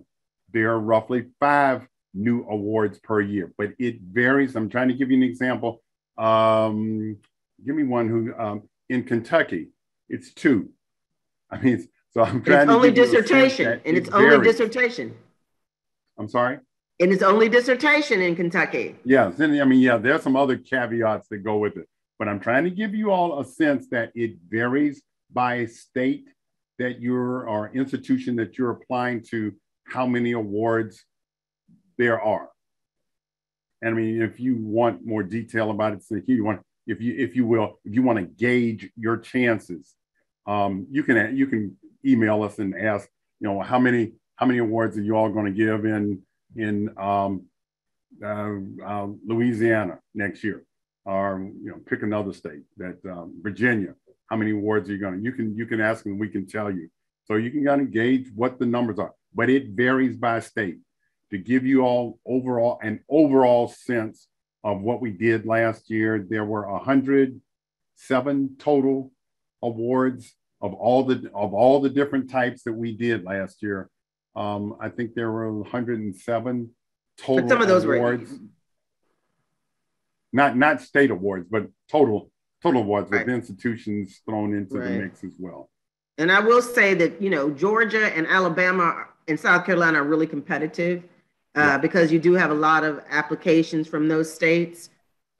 there are roughly five new awards per year, but it varies. I'm trying to give you an example. Um, give me one who um, in Kentucky, it's two. I mean, so I'm trying
it's only dissertation, and it's only dissertation.
I'm sorry.
And it's only dissertation in Kentucky.
Yes, and I mean, yeah, there's some other caveats that go with it, but I'm trying to give you all a sense that it varies by state that you're or institution that you're applying to, how many awards there are. And I mean, if you want more detail about it, so you want, if you if you will, if you want to gauge your chances, um, you can you can email us and ask, you know, how many how many awards are you all going to give in in um, uh, uh, Louisiana next year, or you know, pick another state that um, Virginia. How many awards are you going to? You can you can ask and we can tell you. So you can kind of gauge what the numbers are, but it varies by state. To give you all overall an overall sense of what we did last year, there were 107 total awards of all the of all the different types that we did last year. Um, I think there were 107 total but some of those awards. Were... Not not state awards, but total total awards right. with institutions thrown into right. the mix as well.
And I will say that you know Georgia and Alabama and South Carolina are really competitive uh, because you do have a lot of applications from those states.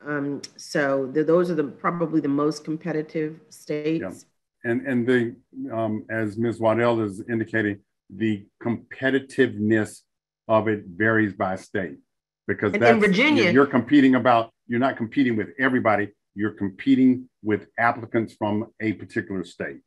Um, so the, those are the probably the most competitive states.
Yeah. And and the um, as Ms. Waddell is indicating, the competitiveness of it varies by state because
and in Virginia,
you're competing about, you're not competing with everybody, you're competing with applicants from a particular state.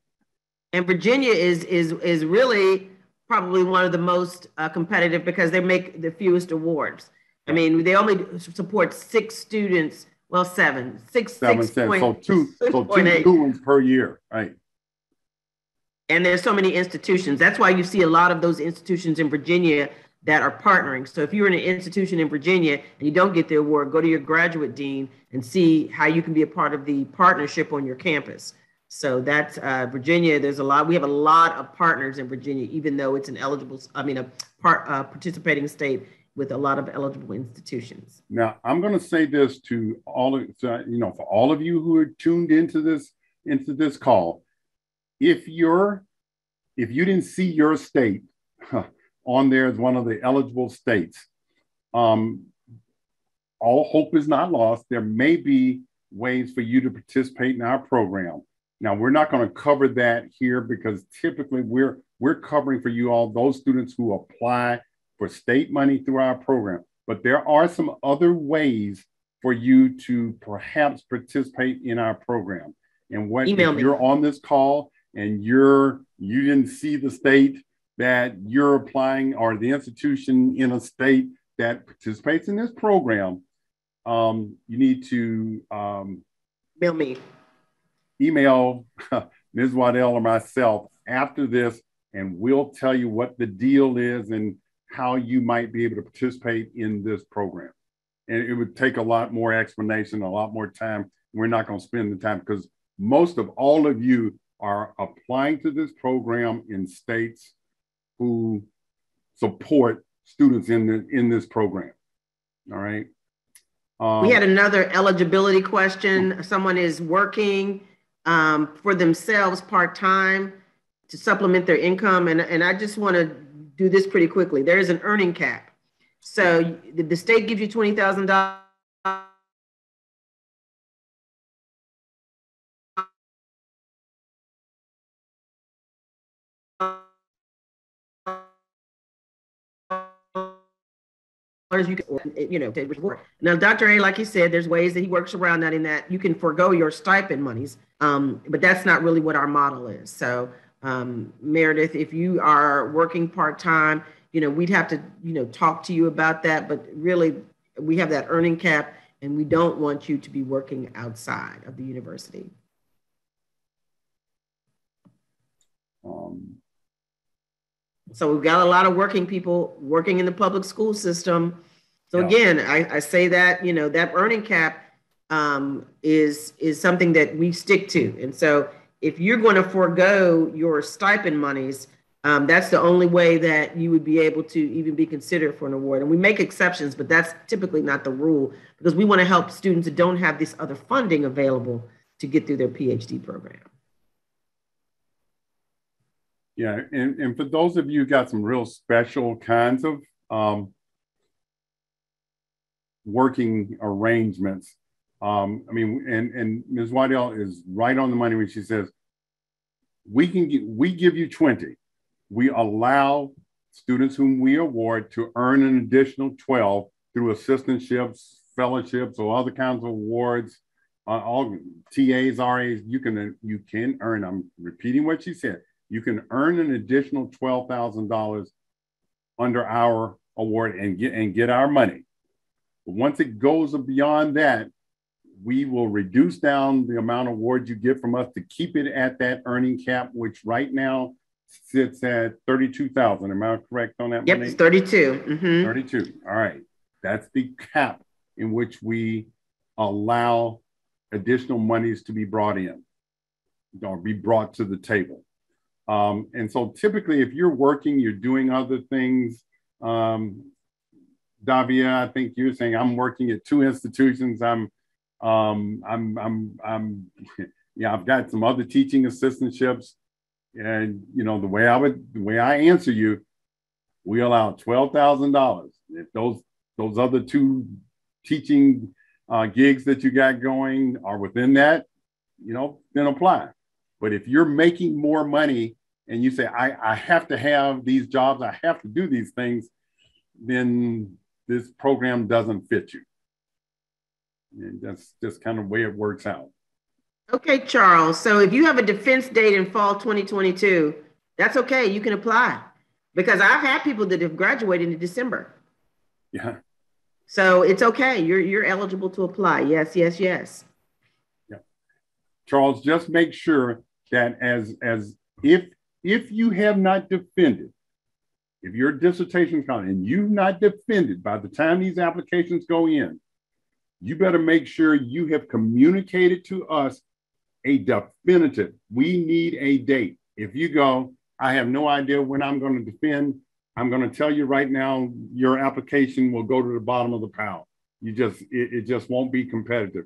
And Virginia is is is really probably one of the most uh, competitive because they make the fewest awards. I mean, they only support six students. Well, seven, six, seven, six
seven. Point, so two, so two new ones per year, right?
And there's so many institutions. That's why you see a lot of those institutions in Virginia that are partnering. So if you're in an institution in Virginia and you don't get the award, go to your graduate dean and see how you can be a part of the partnership on your campus. So that's uh, Virginia. There's a lot. We have a lot of partners in Virginia, even though it's an eligible. I mean, a part uh, participating state with a lot of eligible institutions.
Now, I'm going to say this to all of you know, for all of you who are tuned into this into this call if you're if you didn't see your state on there as one of the eligible states, um, all hope is not lost. There may be ways for you to participate in our program. Now we're not going to cover that here because typically we're we're covering for you all those students who apply for state money through our program. But there are some other ways for you to perhaps participate in our program. And what Email if you're on this call and you're you didn't see the state that you're applying or the institution in a state that participates in this program, um, you need to um,
email me.
Email Ms. Waddell or myself after this, and we'll tell you what the deal is and how you might be able to participate in this program. And it would take a lot more explanation, a lot more time. We're not going to spend the time because most of all of you are applying to this program in states who support students in the, in this program. All right.
Um, we had another eligibility question. Someone is working um, for themselves part time to supplement their income. And, and I just want to do this pretty quickly. There is an earning cap. So the state gives you $20,000 you can, you know, work. Now, Dr. A, like you said, there's ways that he works around that in that you can forego your stipend monies, um, but that's not really what our model is. So, um, Meredith, if you are working part-time, you know, we'd have to, you know, talk to you about that, but really we have that earning cap and we don't want you to be working outside of the university.
Um,
so we've got a lot of working people working in the public school system. So
Yeah.
again, I, I say that, you know, that earning cap um, is, is something that we stick to. And so if you're going to forego your stipend monies, um, that's the only way that you would be able to even be considered for an award. And we make exceptions, but that's typically not the rule because we want to help students that don't have this other funding available to get through their PhD program.
Yeah, and, and for those of you who got some real special kinds of um, working arrangements, um, I mean, and, and Ms. Waddell is right on the money when she says, we can get, we give you 20. We allow students whom we award to earn an additional 12 through assistantships, fellowships, or other kinds of awards. Uh, all TAs, RAs, you can you can earn. I'm repeating what she said you can earn an additional $12,000 under our award and get, and get our money. But once it goes beyond that, we will reduce down the amount of awards you get from us to keep it at that earning cap, which right now sits at 32,000. Am I correct on that?
Yep,
money?
it's 32. Mhm.
32. All right. That's the cap in which we allow additional monies to be brought in or be brought to the table. Um, and so typically, if you're working, you're doing other things. Um, Davia, I think you're saying I'm working at two institutions. I'm, um, I'm, I'm, I'm, yeah, I've got some other teaching assistantships. And you know, the way I would, the way I answer you, we allow twelve thousand dollars. If those those other two teaching uh, gigs that you got going are within that, you know, then apply. But if you're making more money and you say, I, I have to have these jobs, I have to do these things, then this program doesn't fit you. And that's just kind of the way it works out.
Okay, Charles. So if you have a defense date in fall 2022, that's okay. You can apply because I've had people that have graduated in December.
Yeah.
So it's okay. You're you're eligible to apply. Yes, yes, yes.
Yeah. Charles, just make sure that as as if if you have not defended, if your dissertation is coming and you've not defended by the time these applications go in, you better make sure you have communicated to us a definitive. We need a date. If you go, I have no idea when I'm going to defend. I'm going to tell you right now, your application will go to the bottom of the pile. You just, it, it just won't be competitive.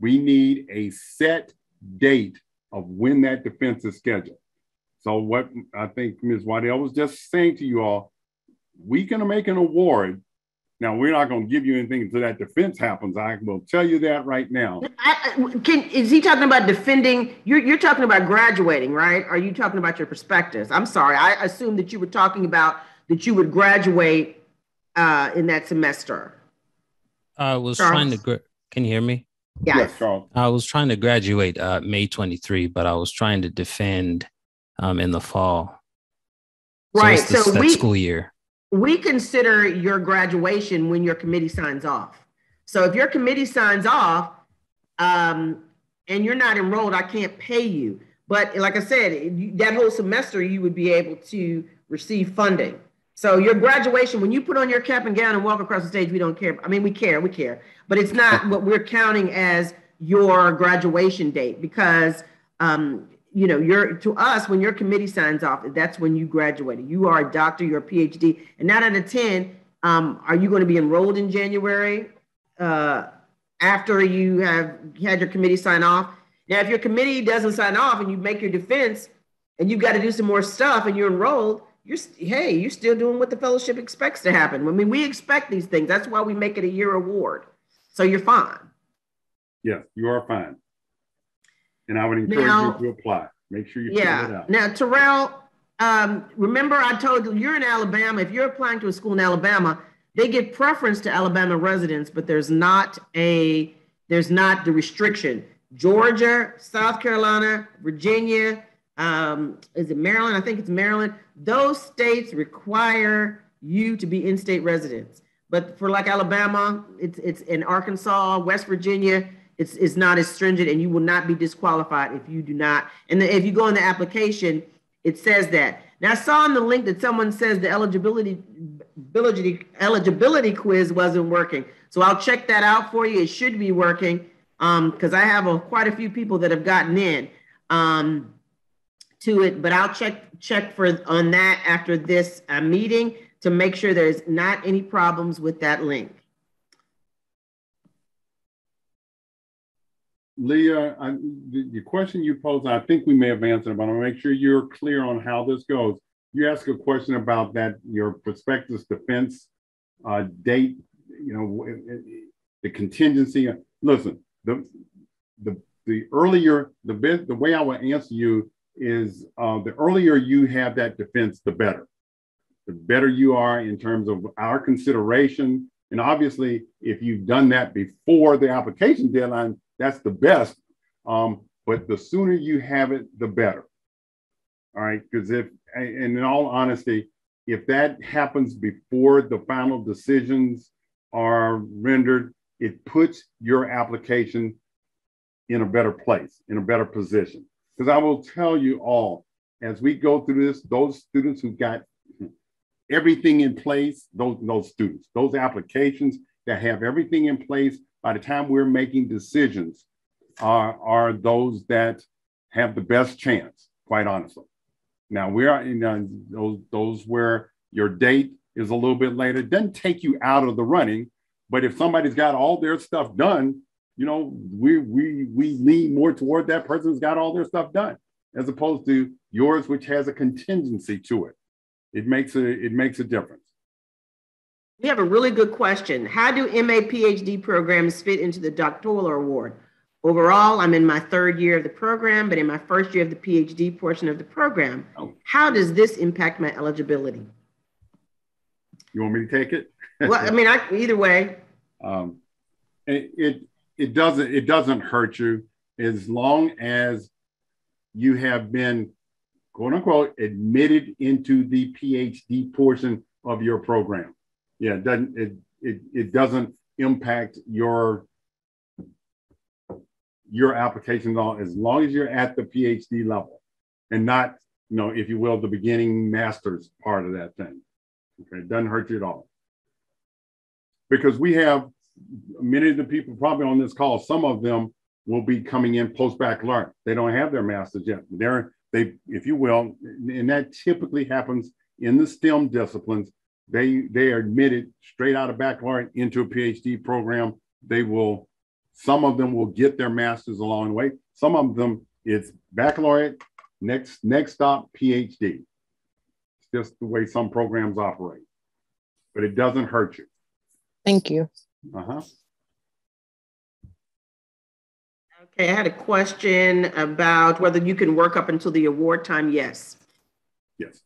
We need a set date of when that defense is scheduled. So what I think Ms. Waddell was just saying to you all, we can make an award. Now we're not going to give you anything until that defense happens. I will tell you that right now.
I, I- can is he talking about defending? You're you're talking about graduating, right? Are you talking about your prospectus? I'm sorry. I assumed that you were talking about that you would graduate uh, in that semester.
I was
Charles?
trying to. Gra- Can you hear me?
Yes.
Charles.
I was trying to graduate uh, May 23, but I was trying to defend um, in the fall.
Right.
So,
So,
the, that
we
school year.
we consider your graduation when your committee signs off. So if your committee signs off um, and you're not enrolled, I can't pay you. But like I said, that whole semester you would be able to receive funding. So your graduation, when you put on your cap and gown and walk across the stage, we don't care. I mean, we care, we care, but it's not what we're counting as your graduation date because um, you know, you're to us when your committee signs off, that's when you graduated. You are a doctor, you're a PhD, and nine out of ten, um, are you going to be enrolled in January uh, after you have had your committee sign off? Now, if your committee doesn't sign off and you make your defense, and you've got to do some more stuff, and you're enrolled, you're hey, you're still doing what the fellowship expects to happen. I mean, we expect these things. That's why we make it a year award. So you're fine.
Yes, you are fine. And I would encourage
Now-
you to apply. Make sure you fill it
Yeah.
out.
Now, Terrell, um, remember I told you, you're in Alabama. If you're applying to a school in Alabama, they give preference to Alabama residents, but there's not a, there's not the restriction. Georgia, South Carolina, Virginia, um, is it Maryland? I think it's Maryland. Those states require you to be in-state residents. But for like Alabama, it's it's in Arkansas, West Virginia, it's it's not as stringent, and you will not be disqualified if you do not. And if you go in the application, it says that. Now I saw on the link that someone says the eligibility eligibility eligibility quiz wasn't working. So I'll check that out for you. It should be working because um, I have a, quite a few people that have gotten in. Um, to it, but I'll check check for on that after this uh, meeting to make sure there's not any problems with that link.
Leah, I, the, the, question you posed, I think we may have answered, but I want to make sure you're clear on how this goes. You ask a question about that, your prospectus defense uh, date, you know, the contingency. Listen, the, the, the earlier, the, best, the way I would answer you is uh, the earlier you have that defense, the better. The better you are in terms of our consideration. And obviously, if you've done that before the application deadline, that's the best. Um, but the sooner you have it, the better. All right. Because if, and in all honesty, if that happens before the final decisions are rendered, it puts your application in a better place, in a better position. Because I will tell you all, as we go through this, those students who got everything in place, those, those students, those applications that have everything in place by the time we're making decisions are, are those that have the best chance, quite honestly. Now we are in those, those where your date is a little bit later, doesn't take you out of the running. But if somebody's got all their stuff done you know, we we we lean more toward that person's got all their stuff done, as opposed to yours, which has a contingency to it. It makes a it makes a difference.
We have a really good question. How do MA PhD programs fit into the doctoral award? Overall, I'm in my third year of the program, but in my first year of the PhD portion of the program, oh. how does this impact my eligibility?
You want me to take it?
well, I mean, I, either way.
Um, it, it it doesn't it doesn't hurt you as long as you have been quote unquote admitted into the PhD portion of your program. Yeah, it doesn't it it, it doesn't impact your your application at all as long as you're at the PhD level and not, you know, if you will, the beginning master's part of that thing. Okay, it doesn't hurt you at all. Because we have many of the people probably on this call, some of them will be coming in post-baccalaureate. They don't have their master's yet. They're, they, if you will, and that typically happens in the STEM disciplines. They, they are admitted straight out of baccalaureate into a PhD program. They will, some of them will get their master's along the way. Some of them, it's baccalaureate, next, next stop, PhD. It's just the way some programs operate, but it doesn't hurt you.
Thank you.
Uh-huh.
Okay, I had a question about whether you can work up until the award time. Yes.
Yes.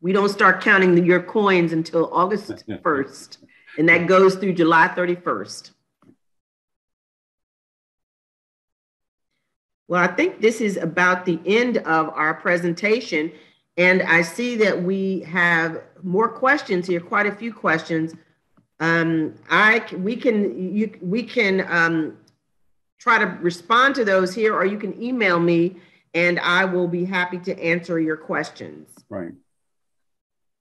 We don't start counting the, your coins until August 1st, and that goes through July 31st. Well, I think this is about the end of our presentation, and I see that we have more questions here, quite a few questions. Um, I we can you we can um, try to respond to those here, or you can email me, and I will be happy to answer your questions.
Right.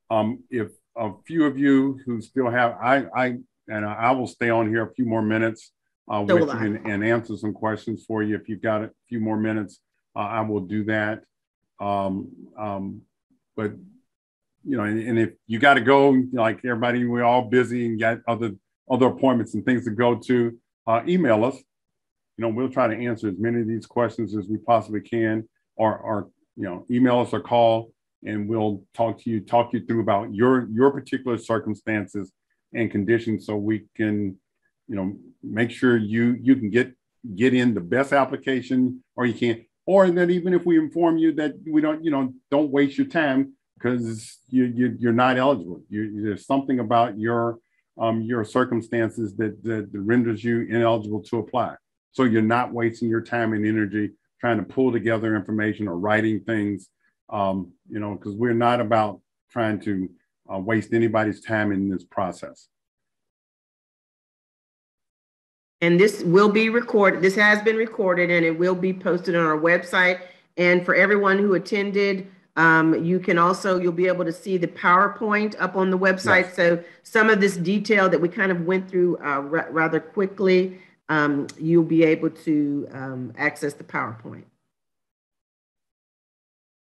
Um, if a few of you who still have, I I and I will stay on here a few more minutes uh, so with you and, and, answer some questions for you. If you've got a few more minutes, uh, I will do that. Um, um, but you know, and, and if you got to go, like everybody, we're all busy and got other other appointments and things to go to. Uh, email us. You know, we'll try to answer as many of these questions as we possibly can, or or you know, email us or call, and we'll talk to you, talk you through about your your particular circumstances and conditions, so we can, you know, make sure you you can get get in the best application, or you can or that even if we inform you that we don't, you know, don't waste your time because you, you you're not eligible. You, there's something about your um, your circumstances that, that renders you ineligible to apply. So you're not wasting your time and energy trying to pull together information or writing things, um, you know, because we're not about trying to uh, waste anybody's time in this process.
And this will be recorded. This has been recorded and it will be posted on our website. And for everyone who attended, um, you can also, you'll be able to see the PowerPoint up on the website.
Yes.
So some of this detail that we kind of went through uh, ra- rather quickly, um, you'll be able to um, access the PowerPoint.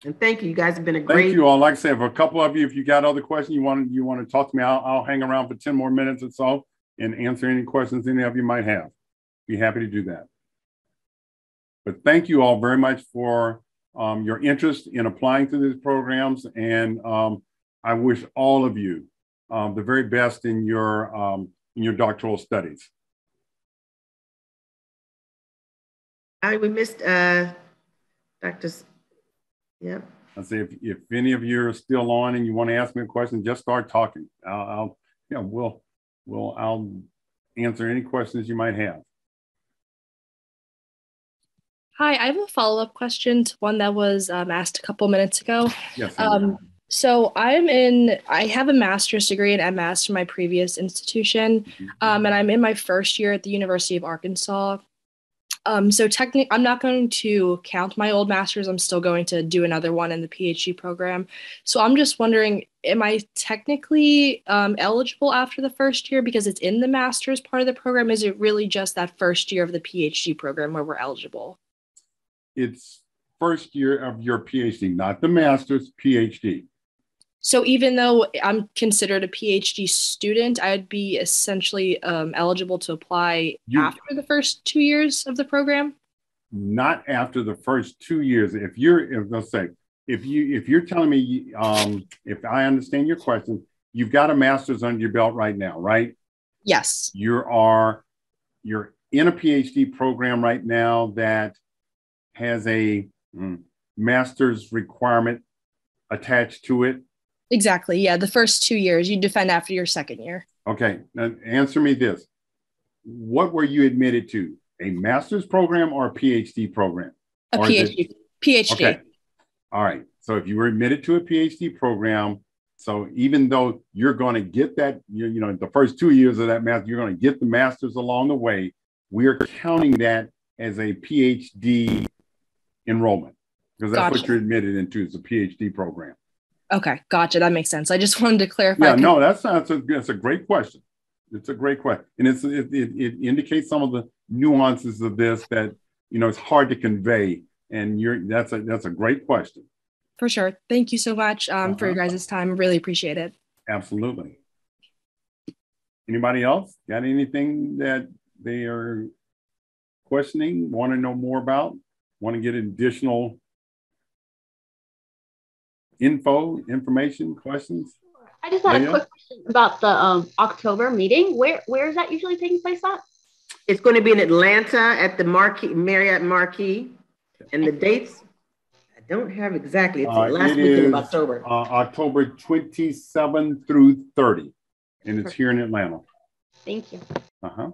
And thank you. You guys have been a great.
Thank you all. Like I said, for a couple of you, if you got other questions, you want you want to talk to me, I'll, I'll hang around for 10 more minutes or so and answer any questions any of you might have. Be happy to do that. But thank you all very much for um, your interest in applying to these programs. And um, I wish all of you um, the very best in your um, in your doctoral studies.
All right, we missed uh, Dr. S- Yep.
I say, if, if any of you are still on and you want to ask me a question, just start talking. I'll, I'll you know, we'll, we'll, I'll answer any questions you might have.
Hi, I have a follow-up question to one that was um, asked a couple minutes ago.
Yes.
Um, so I'm in, I have a master's degree in MS from my previous institution, um, and I'm in my first year at the University of Arkansas. Um, so technically, I'm not going to count my old master's. I'm still going to do another one in the PhD program. So I'm just wondering, am I technically um, eligible after the first year because it's in the master's part of the program? Is it really just that first year of the PhD program where we're eligible?
it's first year of your PhD, not the master's, PhD.
So even though I'm considered a PhD student, I'd be essentially um, eligible to apply
You-
after the first two years of the program.
Not after the first two years. If you're, if let's say, if you if you're telling me, um, if I understand your question, you've got a master's under your belt right now, right?
Yes.
you are you're in a PhD program right now that has a mm, master's requirement attached to it.
Exactly. Yeah. The first two years you defend after your second year.
Okay, now answer me this. What were you admitted to? A master's program or a PhD program?
A
Or
PhD. PhD.
Okay. All right. So if you were admitted to a PhD program, so even though you're going to get that, you, you know, the first two years of that master, you're going to get the master's along the way. We're counting that as a PhD enrollment because that's what you're admitted into is a PhD program.
Okay. Gotcha. That makes sense. I just wanted to clarify.
Yeah, no, that's that's a that's a great question. It's a great question, and it's it, it, it indicates some of the nuances of this that you know it's hard to convey. And you're that's a that's a great question.
For sure. Thank you so much um, for your
Uh-huh.
guys' time. Really appreciate it.
Absolutely. Anybody else got anything that they are questioning, want to know more about, want to get additional info, information, questions?
I just had
Leah?
a quick question about the um, October meeting. Where where is that usually taking place at?
It's going to be in Atlanta at the Marquis, Marriott Marquis. And the dates, I don't have exactly. It's the
Uh,
last
it
weekend of October.
Uh, October 27 through 30, and it's here in Atlanta.
Thank you.
Uh-huh.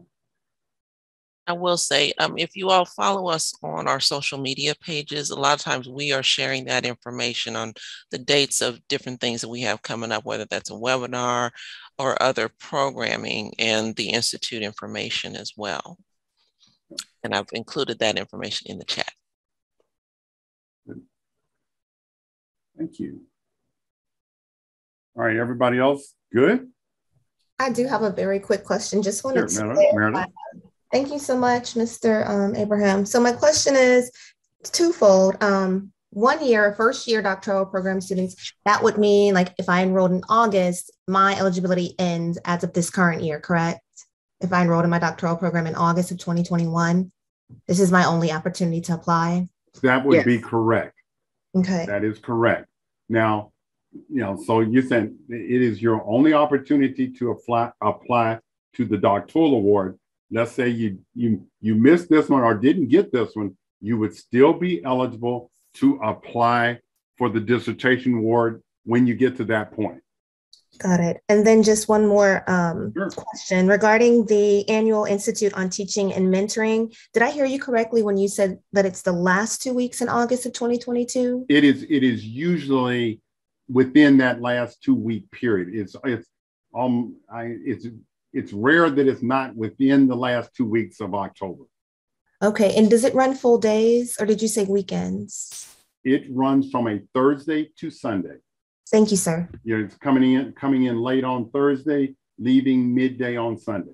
I will say, um, if you all follow us on our social media pages, a lot of times we are sharing that information on the dates of different things that we have coming up, whether that's a webinar or other programming and the Institute information as well. And I've included that information in the chat.
Thank you. All right, everybody else, good?
I do have a very quick question. Just
Sure,
wanted to
Meredith.
Clarify.
Meredith.
Thank you so much, Mr. Um, Abraham. So my question is twofold. Um, one year, first year doctoral program students, that would mean like if I enrolled in August, my eligibility ends as of this current year, correct? If I enrolled in my doctoral program in August of 2021, this is my only opportunity to apply.
That would be correct.
Okay.
That is correct. Now, you know, so you said it is your only opportunity to apply apply to the doctoral award. Let's say you you you missed this one or didn't get this one, you would still be eligible to apply for the dissertation award when you get to that point.
Got it. And then just one more um,
Sure.
question regarding the annual Institute on Teaching and Mentoring. Did I hear you correctly when you said that it's the last two weeks in August of 2022?
It is it is usually within that last two week period. It's it's um I it's it's rare that it's not within the last two weeks of October.
Okay. And does it run full days or did you say weekends?
It runs from a Thursday to Sunday.
Thank you, sir.
You know, it's coming in coming in late on Thursday, leaving midday on Sunday.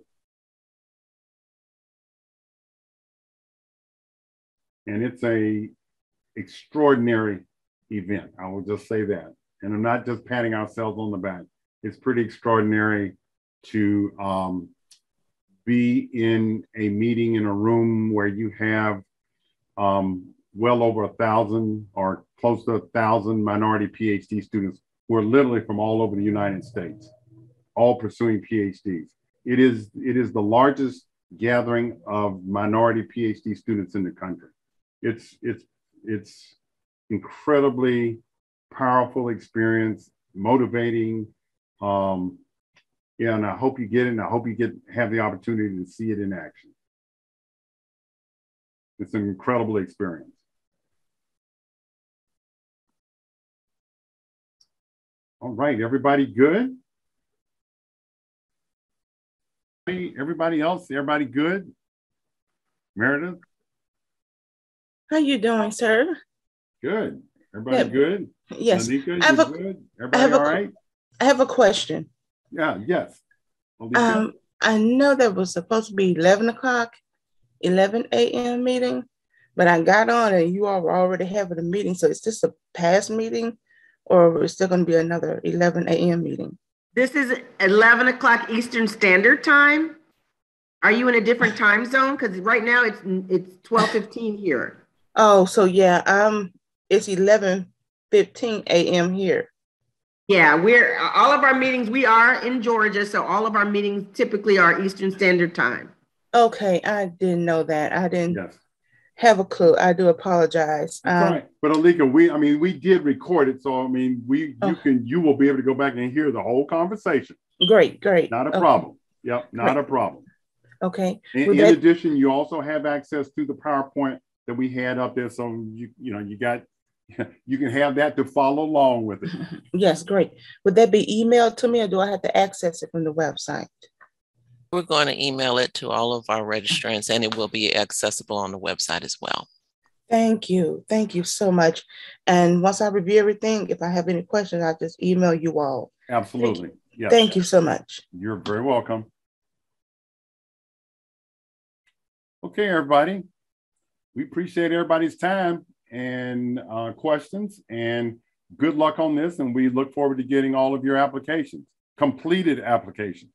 And it's a extraordinary event. I will just say that. And I'm not just patting ourselves on the back. It's pretty extraordinary to um, be in a meeting in a room where you have um, well over a thousand or close to a thousand minority PhD students who are literally from all over the United States, all pursuing PhDs. It is, it is the largest gathering of minority PhD students in the country. It's, it's, it's incredibly powerful experience, motivating. Um, yeah, and I hope you get it, and I hope you get have the opportunity to see it in action. It's an incredible experience. All right, everybody good? Everybody else, everybody good? Meredith,
How you doing, sir?
good. Everybody
Yeah.
good?
Yes.
Anika,
I have a-
good?
I
Everybody
have a
all
que-
right?
I have a question.
Yeah, yes.
Um, I know that was supposed to be eleven o'clock, eleven AM meeting, but I got on and you all were already having a meeting. So is this a past meeting? Or is still gonna be another eleven AM meeting?
This is 11 o'clock Eastern Standard Time. Are you in a different time zone? Because right now it's, it's 12:15 here.
Oh, so yeah, um, it's eleven fifteen AM here.
Yeah, we're, all of our meetings, we are in Georgia, so all of our meetings typically are Eastern Standard Time.
Okay, I didn't know that. I didn't
Yes.
have a clue. I do apologize.
That's
Um,
right. But Alika, we, I mean, we did record it. So, I mean, we, you
Oh.
can, you will be able to go back and hear the whole conversation.
Great, great.
Not a
Okay,
problem. Yep, not a problem.
Okay.
In,
Would
in
that-
addition, you also have access to the PowerPoint that we had up there. So you, you know, you got, you can have that to follow along with it.
Yes, great. Would that be emailed to me or do I have to access it from the website?
We're going to email it to all of our registrants and it will be accessible on the website as well.
Thank you. Thank you so much. And once I review everything, if I have any questions, I'll just email you all.
Absolutely. Yes.
Thank you so much.
You're very welcome. Okay, everybody. We appreciate everybody's time and uh, questions and good luck on this. And we look forward to getting all of your applications, completed applications.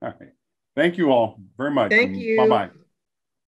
All right. Thank you all very much.
Thank you.
Bye bye.